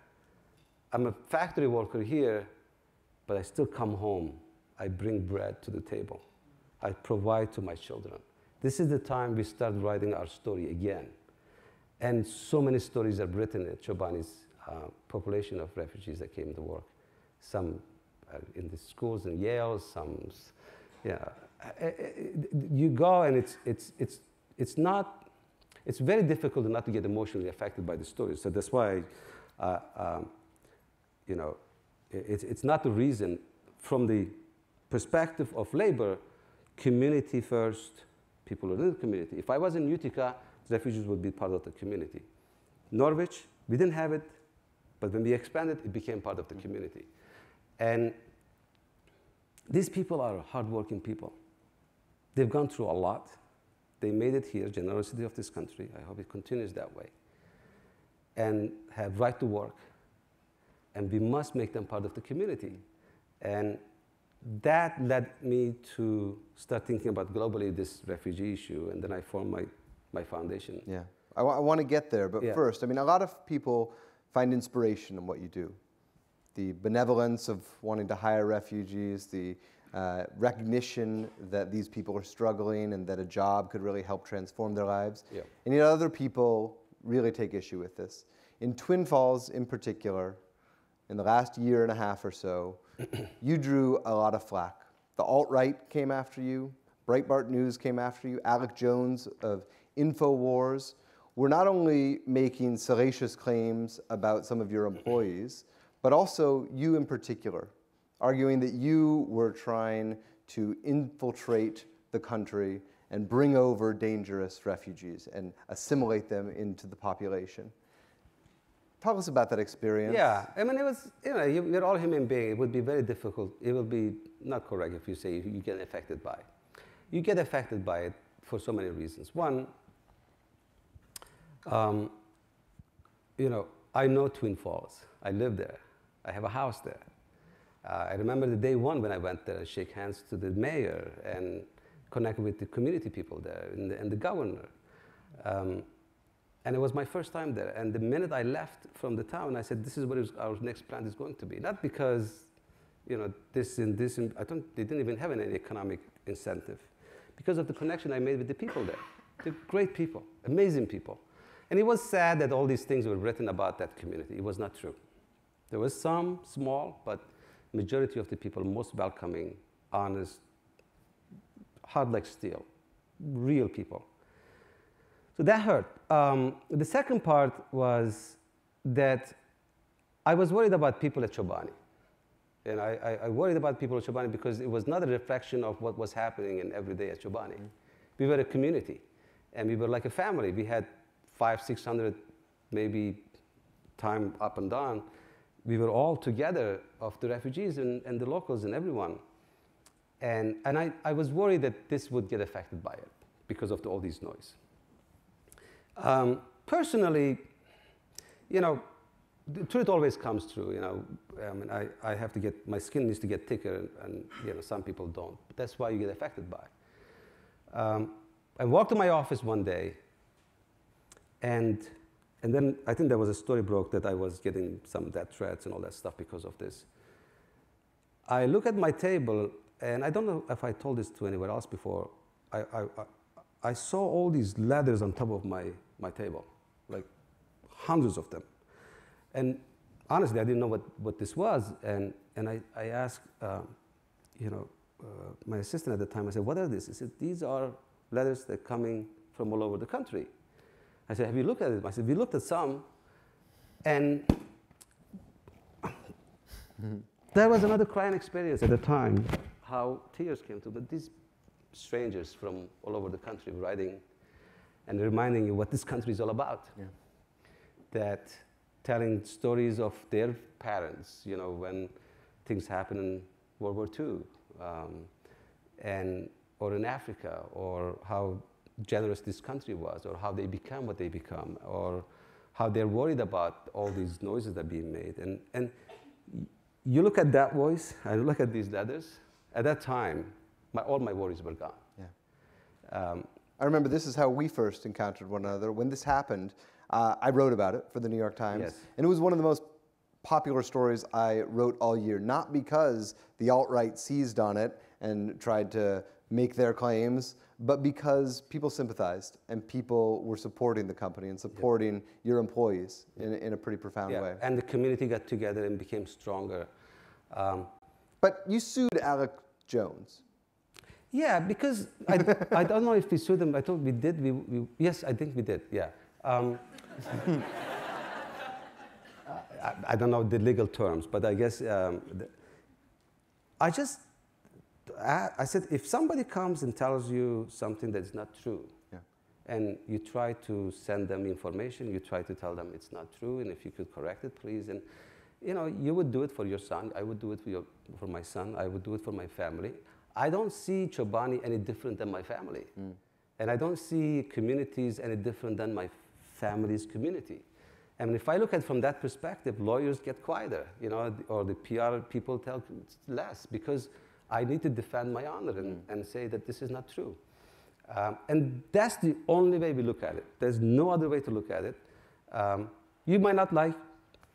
C: I'm a factory worker here, but I still come home. I bring bread to the table. I provide to my children. This is the time we start writing our story again. And so many stories are written at Chobani's uh, population of refugees that came to work. Some in the schools in Yale, some, yeah. You go and it's, it's, it's, it's not, it's very difficult not to get emotionally affected by the story. So that's why, uh, um, you know, it's, it's not the reason from the perspective of labor, community first, people in the community. If I was in Utica, refugees would be part of the community. Norwich, we didn't have it, but when we expanded, it became part of the community. And these people are hardworking people. They've gone through a lot. They made it here, generosity of this country. I hope it continues that way. And have right to work. And we must make them part of the community. And that led me to start thinking about globally this refugee issue. And then I formed my, my foundation.
B: Yeah. I, I want to get there, but yeah. first, I mean, a lot of people find inspiration in what you do the benevolence of wanting to hire refugees, the uh, recognition that these people are struggling and that a job could really help transform their lives. Yeah. And yet other people really take issue with this. In Twin Falls in particular, in the last year and a half or so, (clears throat) you drew a lot of flack. The alt-right came after you, Breitbart News came after you, Alex Jones of InfoWars were not only making salacious claims about some of your (clears throat) employees, but also you in particular, arguing that you were trying to infiltrate the country and bring over dangerous refugees and assimilate them into the population. Tell us about that experience.
C: Yeah, I mean, it was, you know, you're all human beings. It would be very difficult. It would be not correct if you say you get affected by it. You get affected by it for so many reasons. One, um, you know, I know Twin Falls. I live there. I have a house there. Uh, I remember the day one when I went there and shake hands to the mayor and connect with the community people there and the, and the governor. Um, and it was my first time there. And the minute I left from the town, I said, this is what our next plant is going to be. Not because, you know, this and this, and I don't, they didn't even have any economic incentive. Because of the connection I made with the people there. They're great people, amazing people. And it was sad that all these things were written about that community. It was not true. There was some small, but majority of the people most welcoming, honest, hard like steel, real people. So that hurt. Um, the second part was that I was worried about people at Chobani. And I, I, I, worried about people at Chobani because it was not a reflection of what was happening in every day at Chobani. We were a community, and we were like a family. We had five, six hundred, maybe time up and down, we were all together of the refugees and, and the locals and everyone. And, and I, I was worried that this would get affected by it because of the, all these noise. Um, personally, you know, the truth always comes through. You know, I mean, I, I have to get my skin needs to get thicker, and, and you know, some people don't. But that's why you get affected by. Um, I walked to my office one day, and and then I think there was a story broke that I was getting some death threats and all that stuff because of this. I look at my table, and I don't know if I told this to anyone else before. I, I, I saw all these letters on top of my, my table, like hundreds of them. And honestly, I didn't know what, what this was. And, and I, I asked, uh, you know, uh, my assistant at the time, I said, what are these? He said, these are letters that are coming from all over the country. I said, have you looked at it? I said, we looked at some, and (laughs) that was another crying experience at the time, how tears came to me. These strangers from all over the country writing and reminding you what this country is all about. Yeah. That telling stories of their parents, you know, when things happened in World War II. Um, and or in Africa, or how generous this country was, or how they become what they become, or how they're worried about all these noises that are being made. And, and you look at that voice, I look at these letters, at that time, my, all my worries were gone.
B: Yeah. Um, I remember this is how we first encountered one another. When this happened, uh, I wrote about it for the New York Times.
C: Yes.
B: And it was one of the most popular stories I wrote all year, not because the alt right seized on it and tried to make their claims, but because people sympathized and people were supporting the company and supporting yeah. your employees in, in a pretty profound
C: yeah.
B: way.
C: And the community got together and became stronger. Um,
B: but you sued Alex Jones.
C: Yeah, because I, I don't know if we sued them. I thought we did. We, we yes, I think we did. Yeah. Um, (laughs) I, I, don't know the legal terms, but I guess um, the, I just I, I, said if somebody comes and tells you something that's not true, yeah. and you try to send them information, you try to tell them it's not true, and if you could correct it, please. And you know, you would do it for your son. I would do it for, your, for my son. I would do it for my family. I don't see Chobani any different than my family. Mm. And I don't see communities any different than my family's community. And if I look at it from that perspective, lawyers get quieter, you know, or the PR people tell less because I need to defend my honor and, mm. and say that this is not true. Um, and that's the only way we look at it. There's no other way to look at it. Um, you might not like,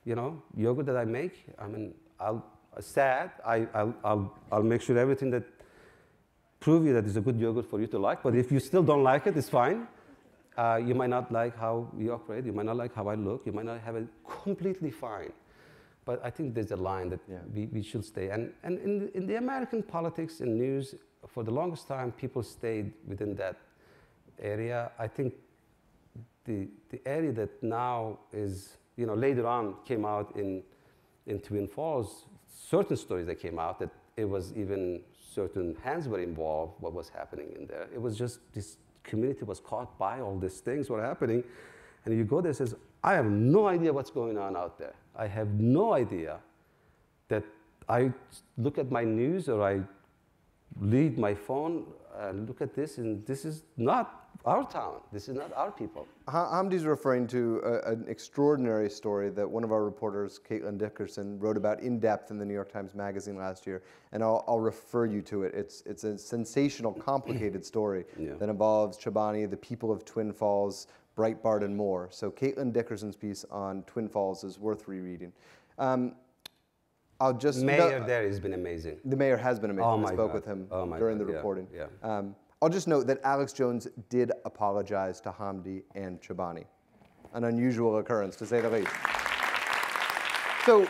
C: you know, yogurt that I make. I mean, I'll, sad, I, I'll, I'll, I'll make sure everything that prove you that it's a good yogurt for you to like. But if you still don't like it, it's fine. Uh, you might not like how we operate. You might not like how I look. You might not have it completely fine. But I think there's a line that yeah. we, we should stay. And, and in, the, in the American politics and news, for the longest time, people stayed within that area. I think the, the area that now is, you know, later on came out in, in Twin Falls, certain stories that came out that it was even certain hands were involved, what was happening in there. It was just this community was caught by all these things were happening. And you go there and says, I have no idea what's going on out there. I have no idea that I look at my news or I lead my phone and look at this, and this is not our town. This is not our people.
B: Hamdi's referring to a, an extraordinary story that one of our reporters, Caitlin Dickerson, wrote about in depth in the New York Times Magazine last year, and I'll, I'll refer you to it. It's, it's a sensational, complicated story (clears throat) yeah. that involves Chobani, the people of Twin Falls, Breitbart, and more. So Caitlin Dickerson's piece on Twin Falls is worth rereading. Um, I'll just
C: mayor no, there has been amazing.
B: The mayor has been amazing. Oh I spoke God. with him oh during God. the reporting. Yeah. yeah. Um, I'll just note that Alex Jones did apologize to Hamdi and Chobani, an unusual occurrence to say the least. So,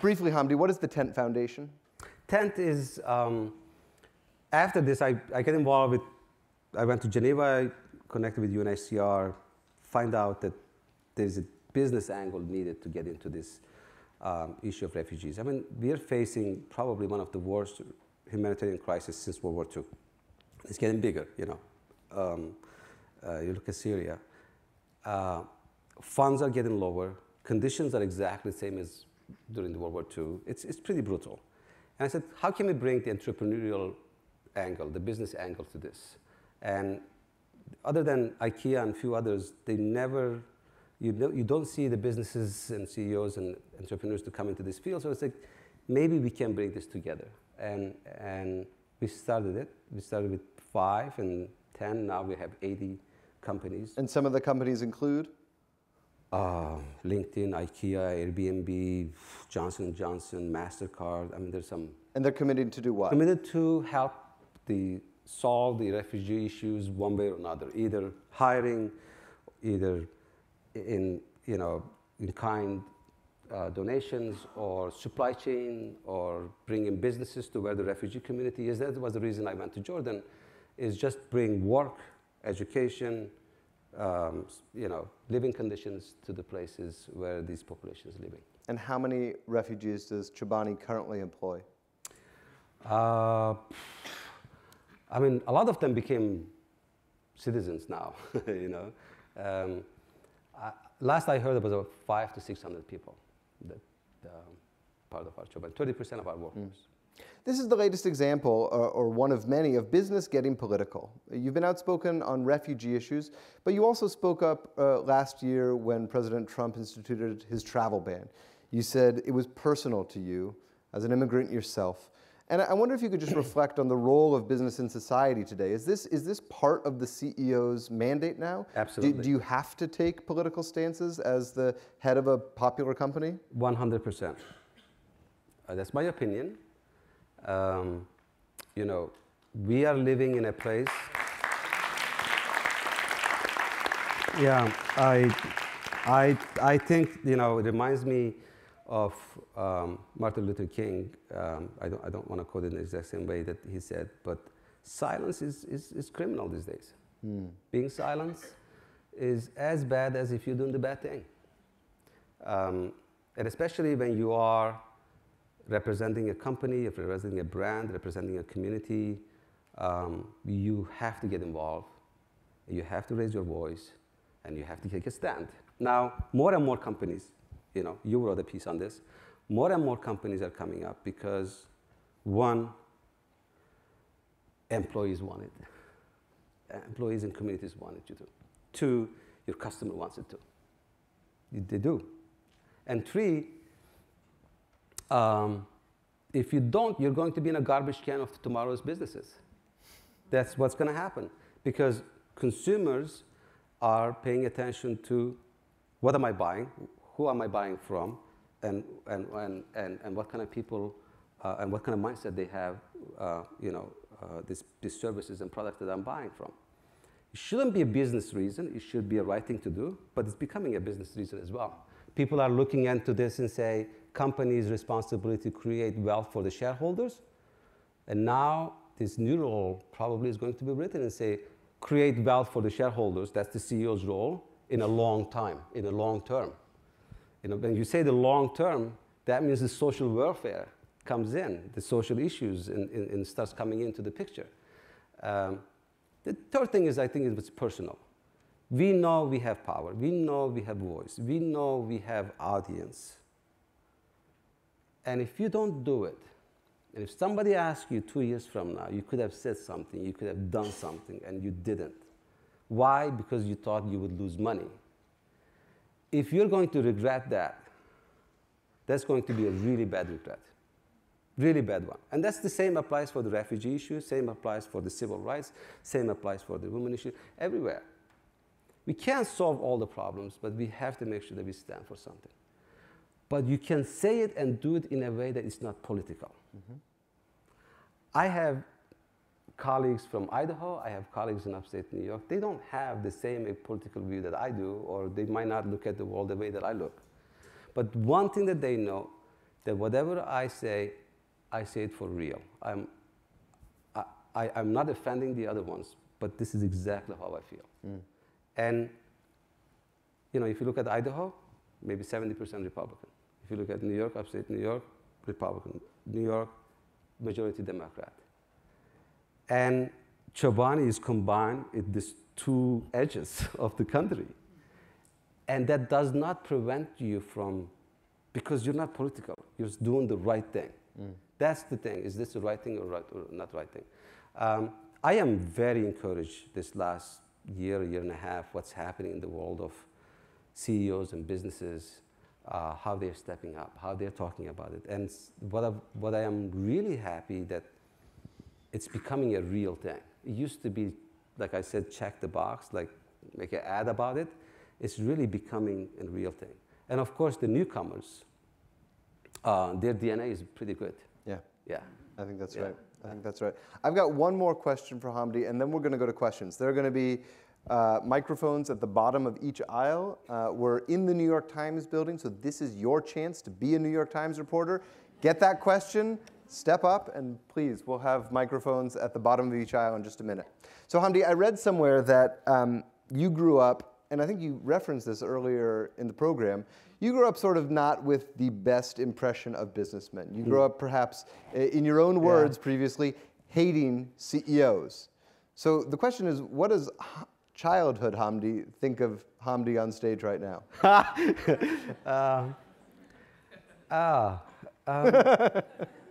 B: briefly, Hamdi, what is the Tent Foundation?
C: Tent is um, after this, I, I get involved with. I went to Geneva, I connected with UNHCR, find out that there's a business angle needed to get into this um, issue of refugees. I mean, we are facing probably one of the worst humanitarian crisis since World War II. It's getting bigger, you know. Um, uh, you look at Syria. Uh, funds are getting lower. Conditions are exactly the same as during the World War II. It's, it's pretty brutal. And I said, how can we bring the entrepreneurial angle, the business angle to this? And other than IKEA and a few others, they never you, know, you don't see the businesses and CEOs and entrepreneurs to come into this field. So it's like, maybe we can bring this together. And, and we started it. We started with five and 10. Now we have 80 companies.
B: And some of the companies include?
C: Uh, LinkedIn, IKEA, Airbnb, Johnson Johnson, MasterCard. I mean, there's some.
B: And they're committed to do what?
C: Committed to help the solve the refugee issues one way or another, either hiring, either in, you know, in kind uh, donations or supply chain or bringing businesses to where the refugee community is. That was the reason I went to Jordan, is just bring work, education, um, you know, living conditions to the places where these populations are living.
B: And how many refugees does Chobani currently employ?
C: Uh, I mean, a lot of them became citizens now, (laughs) you know. Um, last I heard, it was about five to 600 people that um, part of our job, and 30% of our workers. Mm.
B: This is the latest example, or, or, one of many, of business getting political. You've been outspoken on refugee issues, but you also spoke up uh, last year when President Trump instituted his travel ban. You said it was personal to you as an immigrant yourself. And I wonder if you could just reflect on the role of business in society today. Is this, is this part of the CEO's mandate now?
C: Absolutely.
B: Do, do you have to take political stances as the head of a popular company?
C: 100%. Uh, that's my opinion. Um, you know, we are living in a place. Yeah, I, I, I think, you know, it reminds me of um, Martin Luther King. Um, I don't, I don't want to quote it in the exact same way that he said, but silence is, is, is criminal these days. Mm. Being silent is as bad as if you're doing the bad thing. Um, and especially when you are representing a company, if representing a brand, representing a community, um, you have to get involved. You have to raise your voice, and you have to take a stand. Now, more and more companies, you know, you wrote a piece on this, more and more companies are coming up because, one, employees want it. Employees and communities want it you to. Two, your customer wants it too. They do. And three, um, if you don't, you're going to be in a garbage can of tomorrow's businesses. That's what's going to happen because consumers are paying attention to what am I buying, who am I buying from, and, and, and, and, and what kind of people uh, and what kind of mindset they have, uh, you know, uh, these, these services and products that I'm buying from. It shouldn't be a business reason, it should be a right thing to do, but it's becoming a business reason as well. People are looking into this and say, company's responsibility to create wealth for the shareholders. And now this new role probably is going to be written and say, create wealth for the shareholders. That's the CEO's role in a long time, in a long term. You know, when you say the long term, that means the social welfare comes in, the social issues, and, starts coming into the picture. Um, the third thing is, I think, it's personal. We know we have power. We know we have voice. We know we have audience. And if you don't do it, and if somebody asks you two years from now, you could have said something, you could have done something, and you didn't. Why? Because you thought you would lose money. If you're going to regret that, that's going to be a really bad regret. Really bad one. And that's the same applies for the refugee issue, same applies for the civil rights, same applies for the women issue, everywhere. We can't solve all the problems, but we have to make sure that we stand for something but you can say it and do it in a way that is not political. Mm-hmm. I have colleagues from Idaho, I have colleagues in upstate New York. They don't have the same political view that I do, or they might not look at the world the way that I look. But one thing that they know, that whatever I say, I say it for real. I'm, I, I, am not offending the other ones, but this is exactly how I feel. Mm. And, you know, if you look at Idaho, maybe 70% Republican. If you look at New York, upstate New York, Republican. New York, majority Democrat. And Chobani is combined with these two edges (laughs) of the country. And that does not prevent you from, because you're not political, you're doing the right thing. Mm. That's the thing. Is this the right thing or, right, or not right thing? Um, I am very encouraged this last year, year and a half, what's happening in the world of CEOs and businesses, uh, how they're stepping up, how they're talking about it. And what, I've, what I am really happy that it's becoming a real thing. It used to be, like I said, check the box, like make an ad about it. It's really becoming a real thing. And of course, the newcomers, uh, their DNA is pretty good.
B: Yeah.
C: Yeah.
B: I think that's yeah. right. I think that's right. I've got one more question for Hamdi, and then we're going to go to questions. There are going to be uh, microphones at the bottom of each aisle. Uh, we're in the New York Times building, so this is your chance to be a New York Times reporter. Get that question, step up, and please, we'll have microphones at the bottom of each aisle in just a minute. So, Hamdi, I read somewhere that um, you grew up, and I think you referenced this earlier in the program. You grew up sort of not with the best impression of businessmen. You grew hmm. up, perhaps, in your own words yeah. previously, hating CEOs. So the question is, what does childhood Hamdi think of Hamdi on stage right now? (laughs)
C: uh, ah, um, (laughs)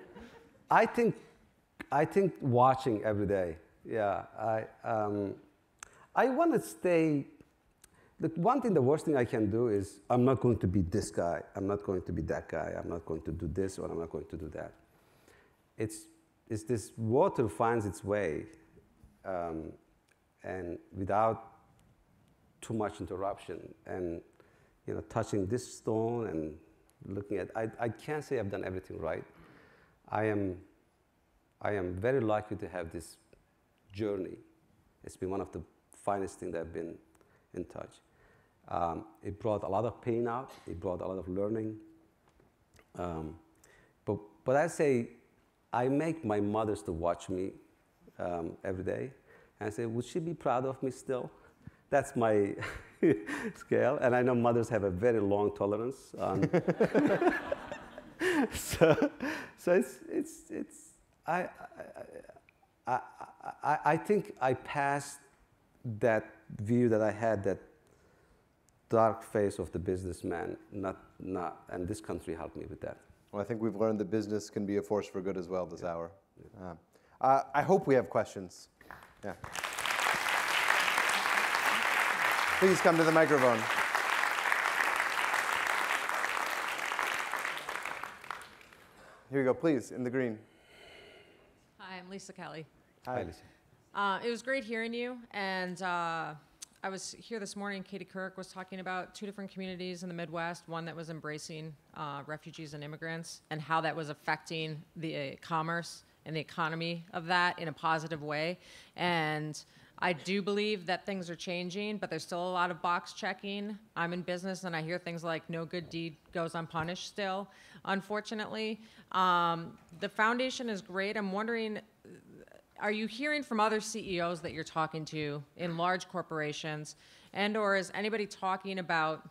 C: I think, I think watching every day. Yeah, I, um, I want to stay. The one thing, the worst thing I can do is I'm not going to be this guy. I'm not going to be that guy. I'm not going to do this or I'm not going to do that. It's, it's this water finds its way, um, and without too much interruption, and you know, touching this stone and looking at. I, I can't say I've done everything right. I am, I am very lucky to have this journey. It's been one of the finest things that I've been in touch. Um, it brought a lot of pain out. It brought a lot of learning. Um, but, but I say, I make my mothers to watch me um, every day. And I say, would she be proud of me still? That's my (laughs) scale. And I know mothers have a very long tolerance. (laughs) (laughs) so, so it's, it's, it's I, I, I, I think I passed that view that I had, that dark face of the businessman, not, not, and this country helped me with that.
B: Well, I think we've learned that business can be a force for good as well this yeah. hour. Uh, uh, I hope we have questions. Yeah. Please come to the microphone. Here you go, please, in the green.
D: Hi, I'm Lisa Kelly.
C: Hi, Hi Lisa.
D: Uh, it was great hearing you, and uh, I was here this morning. Katie Couric was talking about two different communities in the Midwest. One that was embracing uh, refugees and immigrants, and how that was affecting the commerce and the economy of that in a positive way. And I do believe that things are changing, but there's still a lot of box checking. I'm in business and I hear things like no good deed goes unpunished still, unfortunately. Um, the foundation is great. I'm wondering are you hearing from other CEOs that you're talking to in large corporations and or is anybody talking about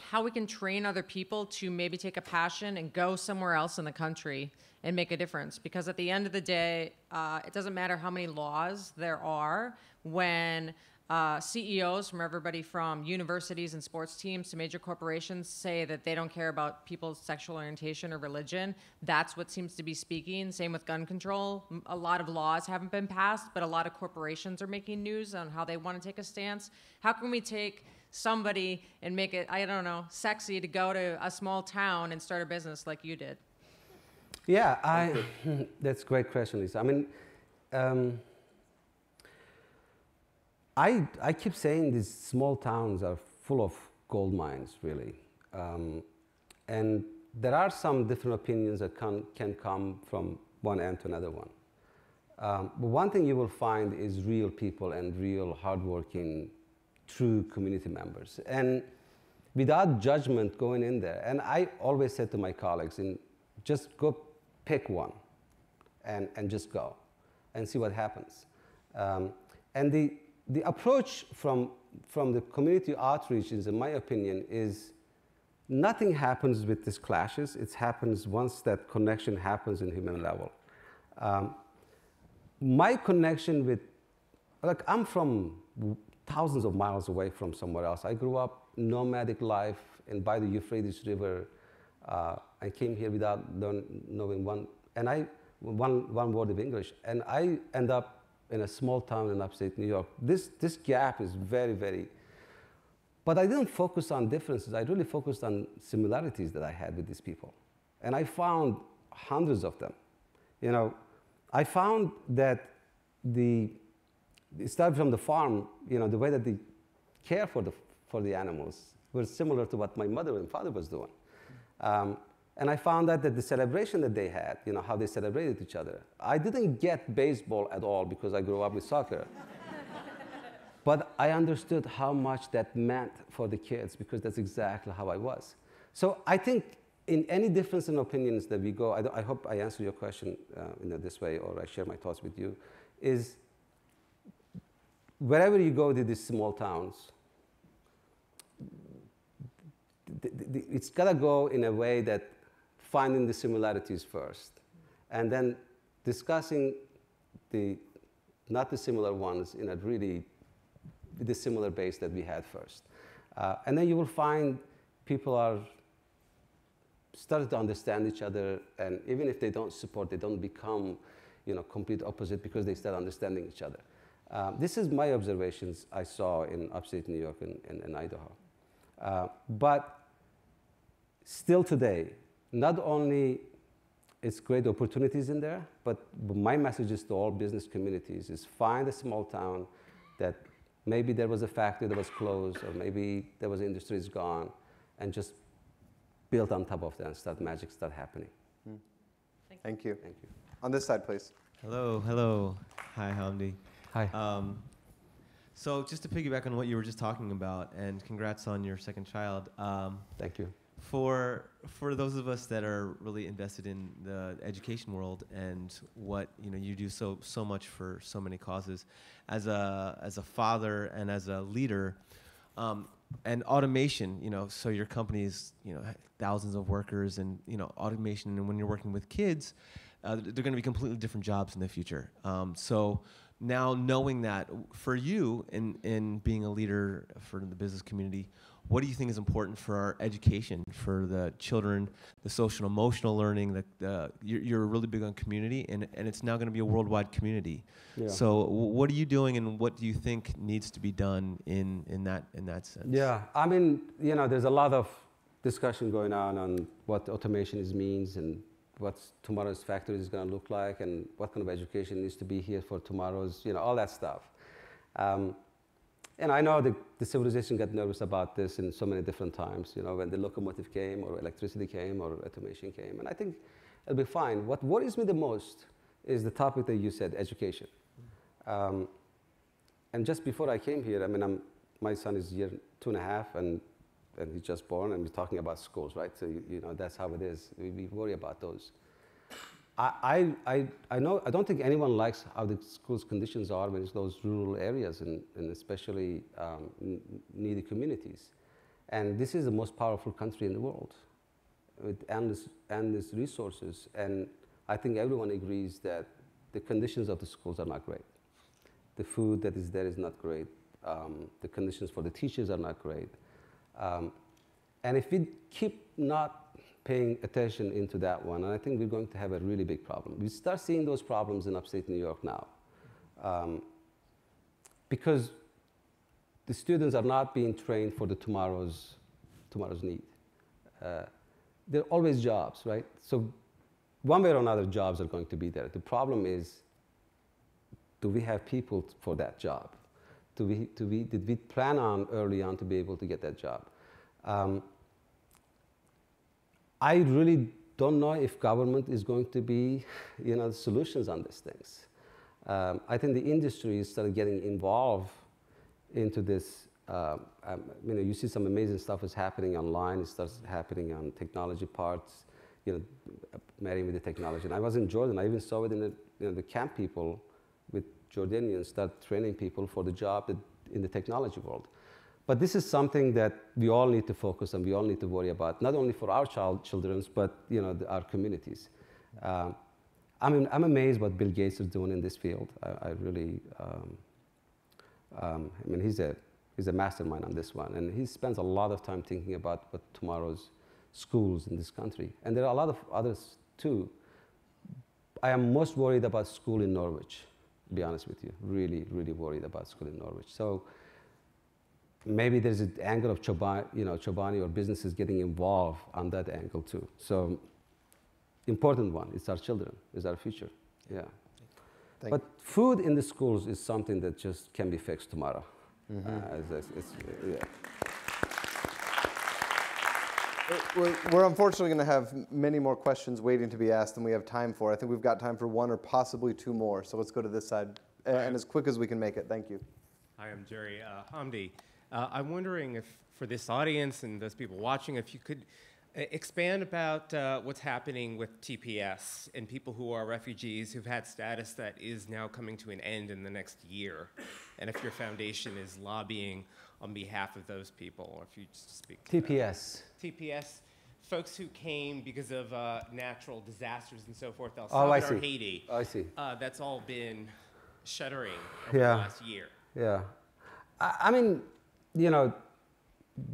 D: how we can train other people to maybe take a passion and go somewhere else in the country and make a difference. Because at the end of the day, uh, it doesn't matter how many laws there are when uh, CEOs from everybody from universities and sports teams to major corporations say that they don't care about people's sexual orientation or religion. That's what seems to be speaking. Same with gun control. A lot of laws haven't been passed, but a lot of corporations are making news on how they want to take a stance. How can we take somebody and make it, I don't know, sexy to go to a small town and start a business like you did?
C: Yeah, I, (laughs) that's a great question, Lisa. I mean, um, I, I keep saying these small towns are full of gold mines, really. Um, and there are some different opinions that can, can come from one end to another one. Um, but one thing you will find is real people and real hardworking true community members. And without judgment going in there. And I always said to my colleagues, in, just go pick one and, and just go and see what happens. Um, and the, the approach from, from the community outreach is, in my opinion, is nothing happens with these clashes. It happens once that connection happens in human level. Um, my connection with, like, I'm from thousands of miles away from somewhere else. I grew up nomadic life and by the Euphrates River. Uh, I came here without knowing one, and I, one, one word of English. And I end up in a small town in upstate New York. This, this gap is very, very, but I didn't focus on differences. I really focused on similarities that I had with these people. And I found hundreds of them. You know, I found that the it started from the farm, you know, the way that they care for the, for the animals was similar to what my mother and father was doing. Um, and I found out that the celebration that they had, you know, how they celebrated each other. I didn't get baseball at all because I grew up with soccer. (laughs) but I understood how much that meant for the kids because that's exactly how I was. So I think in any difference in opinions that we go, I, I hope I answer your question uh, in this way or I share my thoughts with you, is wherever you go to these small towns, it's got to go in a way that finding the similarities first, and then discussing the not the similar ones in a really the similar base that we had first. Uh, and then you will find people are started to understand each other, and even if they don't support, they don't become, you know, complete opposite because they start understanding each other. Um, this is my observations I saw in upstate New York and, and, and Idaho. Uh, but still today, not only it's great opportunities in there, but my message is to all business communities is find a small town that maybe there was a factory that was closed or maybe there was industries gone and just build on top of that and start magic start happening.
B: Hmm. Thank you.
C: Thank you.
B: On this side, please.
E: Hello, hello. Hi, Hamdi.
C: Hi.
E: Um, so just to piggyback on what you were just talking about, and congrats on your second child. Um,
C: Thank you.
E: For for those of us that are really invested in the education world and what you know you do so so much for so many causes, as a as a father and as a leader, um, and automation. You know, so your company's you know thousands of workers and you know automation, and when you're working with kids, uh, they're going to be completely different jobs in the future. Um, so now knowing that for you in in being a leader for the business community what do you think is important for our education for the children the social and emotional learning the, the you're, you're really big on community and, and it's now going to be a worldwide community
C: Yeah.
E: so w- what are you doing and what do you think needs to be done in in that in that sense
C: Yeah, I mean, you know, there's a lot of discussion going on on what automation is means and what tomorrow's factory is going to look like and what kind of education needs to be here for tomorrow's, you know, all that stuff. Um, and I know the, the civilization got nervous about this in so many different times, you know, when the locomotive came or electricity came or automation came. And I think it'll be fine. What worries me the most is the topic that you said, education. Um, and just before I came here, I mean, I'm, my son is year two and a half, and, and he's just born, and we're talking about schools, right? So, you, you know, that's how it is. We, we worry about those. I, I, I, know, I don't think anyone likes how the school's conditions are when it's those rural areas and, and especially um, needy communities. And this is the most powerful country in the world with endless, endless resources. And I think everyone agrees that the conditions of the schools are not great. The food that is there is not great. Um, the conditions for the teachers are not great. Um, and if we keep not paying attention into that one, and I think we're going to have a really big problem. We start seeing those problems in upstate New York now. Um, because the students are not being trained for the tomorrow's, tomorrow's need. Uh, there are always jobs, right? So one way or another, jobs are going to be there. The problem is, do we have people for that job? Do we, do we, did we plan on early on to be able to get that job? Um, I really don't know if government is going to be, you know, solutions on these things. Um, I think the industry is started getting involved into this. Um, um, you know, you see some amazing stuff is happening online. It starts happening on technology parts. You know, marrying with the technology. And I was in Jordan. I even saw it in the, you know, the camp people with Jordanians start training people for the job that, in the technology world. But this is something that we all need to focus on. We all need to worry about, not only for our child, children's, but you know, the, our communities. Um, I mean, I'm amazed what Bill Gates is doing in this field. I, I really, um, um, I mean, he's a, he's a mastermind on this one. And he spends a lot of time thinking about what tomorrow's schools in this country. And there are a lot of others too. I am most worried about school in Norwich, to be honest with you. Really, really worried about school in Norwich. So maybe there's an angle of Chobani, you know, Chobani or businesses getting involved on that angle too. So important one, it's our children, it's our future. Yeah.
B: Thank
C: but food in the schools is something that just can be fixed tomorrow.
B: Mm-hmm.
C: Uh, it's, it's, it's, yeah.
B: We're, we're unfortunately going to have many more questions waiting to be asked than we have time for. I think we've got time for one or possibly two more. So let's go to this side, and as quick as we can make it. Thank you.
F: Hi, I'm Jerry uh, Hamdi. Uh, I'm wondering if, for this audience and those people watching, if you could uh, expand about uh, what's happening with TPS and people who are refugees who've had status that is now coming to an end in the next year, and if your foundation is lobbying on behalf of those people, or if you just speak.
C: TPS.
F: TPS, folks who came because of uh, natural disasters and so forth, El Salvador,
C: Oh, I see.
F: Haiti.
C: I see.
F: Uh, that's all been shuttering over
C: Yeah.
F: the last year.
C: Yeah. I, I mean, you know,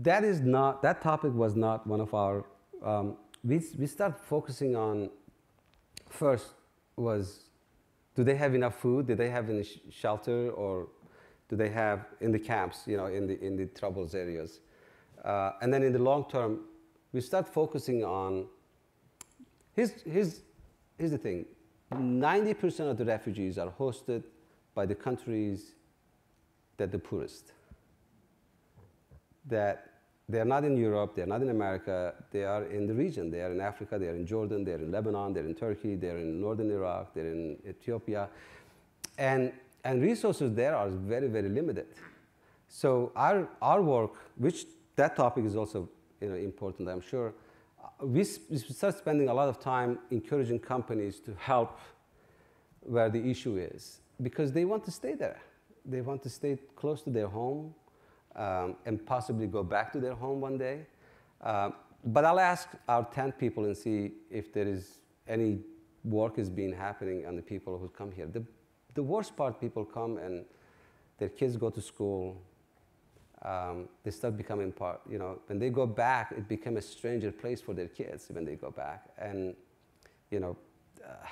C: that is not, that topic was not one of our um, we, we start focusing on first was do they have enough food? Do they have any sh- shelter? Or do they have in the camps, you know, in the, in the troubles areas? Uh, and then in the long term, we start focusing on here's, here's, here's the thing 90% of the refugees are hosted by the countries that the poorest. That they're not in Europe, they're not in America, they are in the region. They are in Africa, they are in Jordan, they're in Lebanon, they're in Turkey, they're in northern Iraq, they're in Ethiopia. And, and resources there are very, very limited. So our, our work, which that topic is also you know, important, I'm sure, uh, we, we start spending a lot of time encouraging companies to help where the issue is because they want to stay there. They want to stay close to their home um, and possibly go back to their home one day. Uh, but I'll ask our tent people and see if there is any work is being happening on the people who come here. The, the worst part, people come and their kids go to school. Um, they start becoming part, you know, when they go back, it becomes a stranger place for their kids when they go back. And, you know, uh,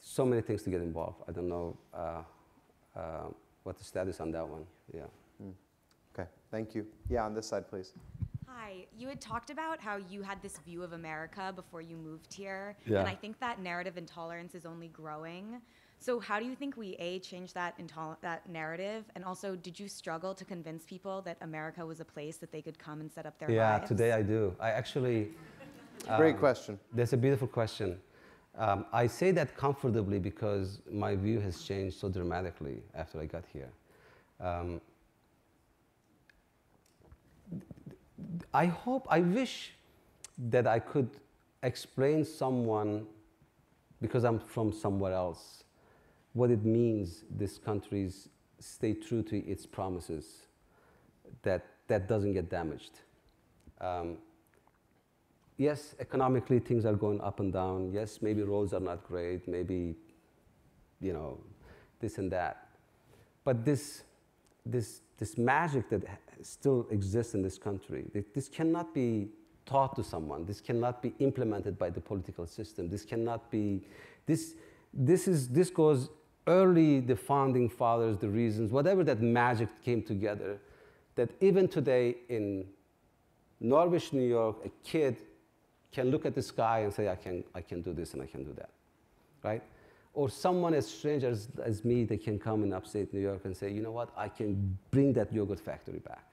C: so many things to get involved. I don't know uh, uh, what the status on that one. Yeah.
B: Okay, thank you. Yeah, on this side, please.
G: Hi, you had talked about how you had this view of America before you moved here.
C: Yeah.
G: And I think that narrative intolerance is only growing. So how do you think we a change that intol- that narrative? And also, did you struggle to convince people that America was a place that they could come and set up their
C: Yeah,
G: lives?
C: today I do. I actually.
B: Great
C: um,
B: question.
C: That's a beautiful question. Um, I say that comfortably because my view has changed so dramatically after I got here. Um, I hope, I wish that I could explain someone, because I'm from somewhere else, what it means this country's stay true to its promises, that that doesn't get damaged. Um, yes, economically things are going up and down. Yes, maybe roads are not great. Maybe, you know, this and that. But this, this, this magic that ha- still exists in this country, this cannot be taught to someone. This cannot be implemented by the political system. This cannot be, this, this, is, this goes early, the founding fathers, the reasons, whatever that magic came together, that even today in Norwich, New York, a kid can look at the sky and say, I can, I can do this and I can do that, right? Or someone as strange as, as me, they can come in upstate New York and say, you know what, I can bring that yogurt factory back.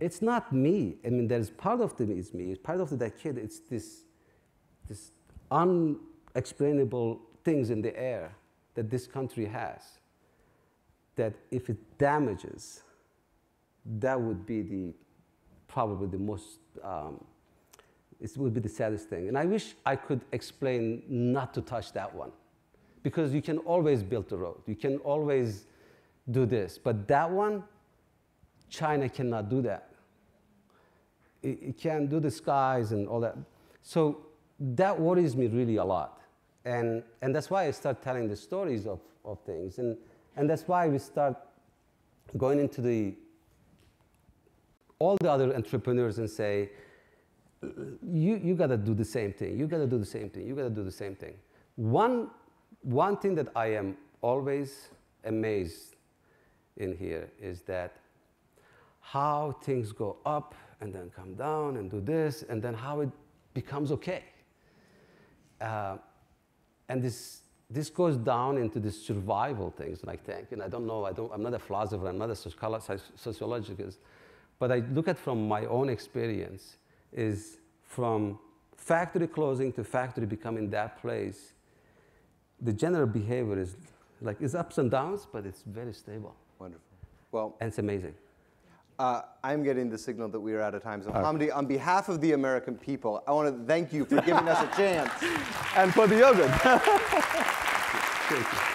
C: It's not me. I mean, there's part of it is me. It's part of that kid. It's this, this unexplainable things in the air that this country has. That if it damages, that would be the probably the most um, it would be the saddest thing. And I wish I could explain not to touch that one. Because you can always build the road, you can always do this. But that one, China cannot do that. It, it can do the skies and all that. So that worries me really a lot. And, and that's why I start telling the stories of, of things. And, and that's why we start going into the all the other entrepreneurs and say, you, you got to do the same thing. You got to do the same thing. You got to do the same thing. One, one thing that I am always amazed in here is that how things go up and then come down and do this, and then how it becomes okay. Uh, and this, this goes down into this survival things, and I think. And I don't know, I don't, I'm not a philosopher, I'm not a sociologist, but I look at from my own experience is from factory closing to factory becoming that place, the general behavior is like it's ups and downs, but it's very stable.
B: Wonderful. Well,
C: And it's amazing.
B: uh, I'm getting the signal that we are out of time. So, Hamdi, on behalf of the American people, I want to thank you for giving us a (laughs) chance.
C: And for the yogurt. (laughs) Thank you.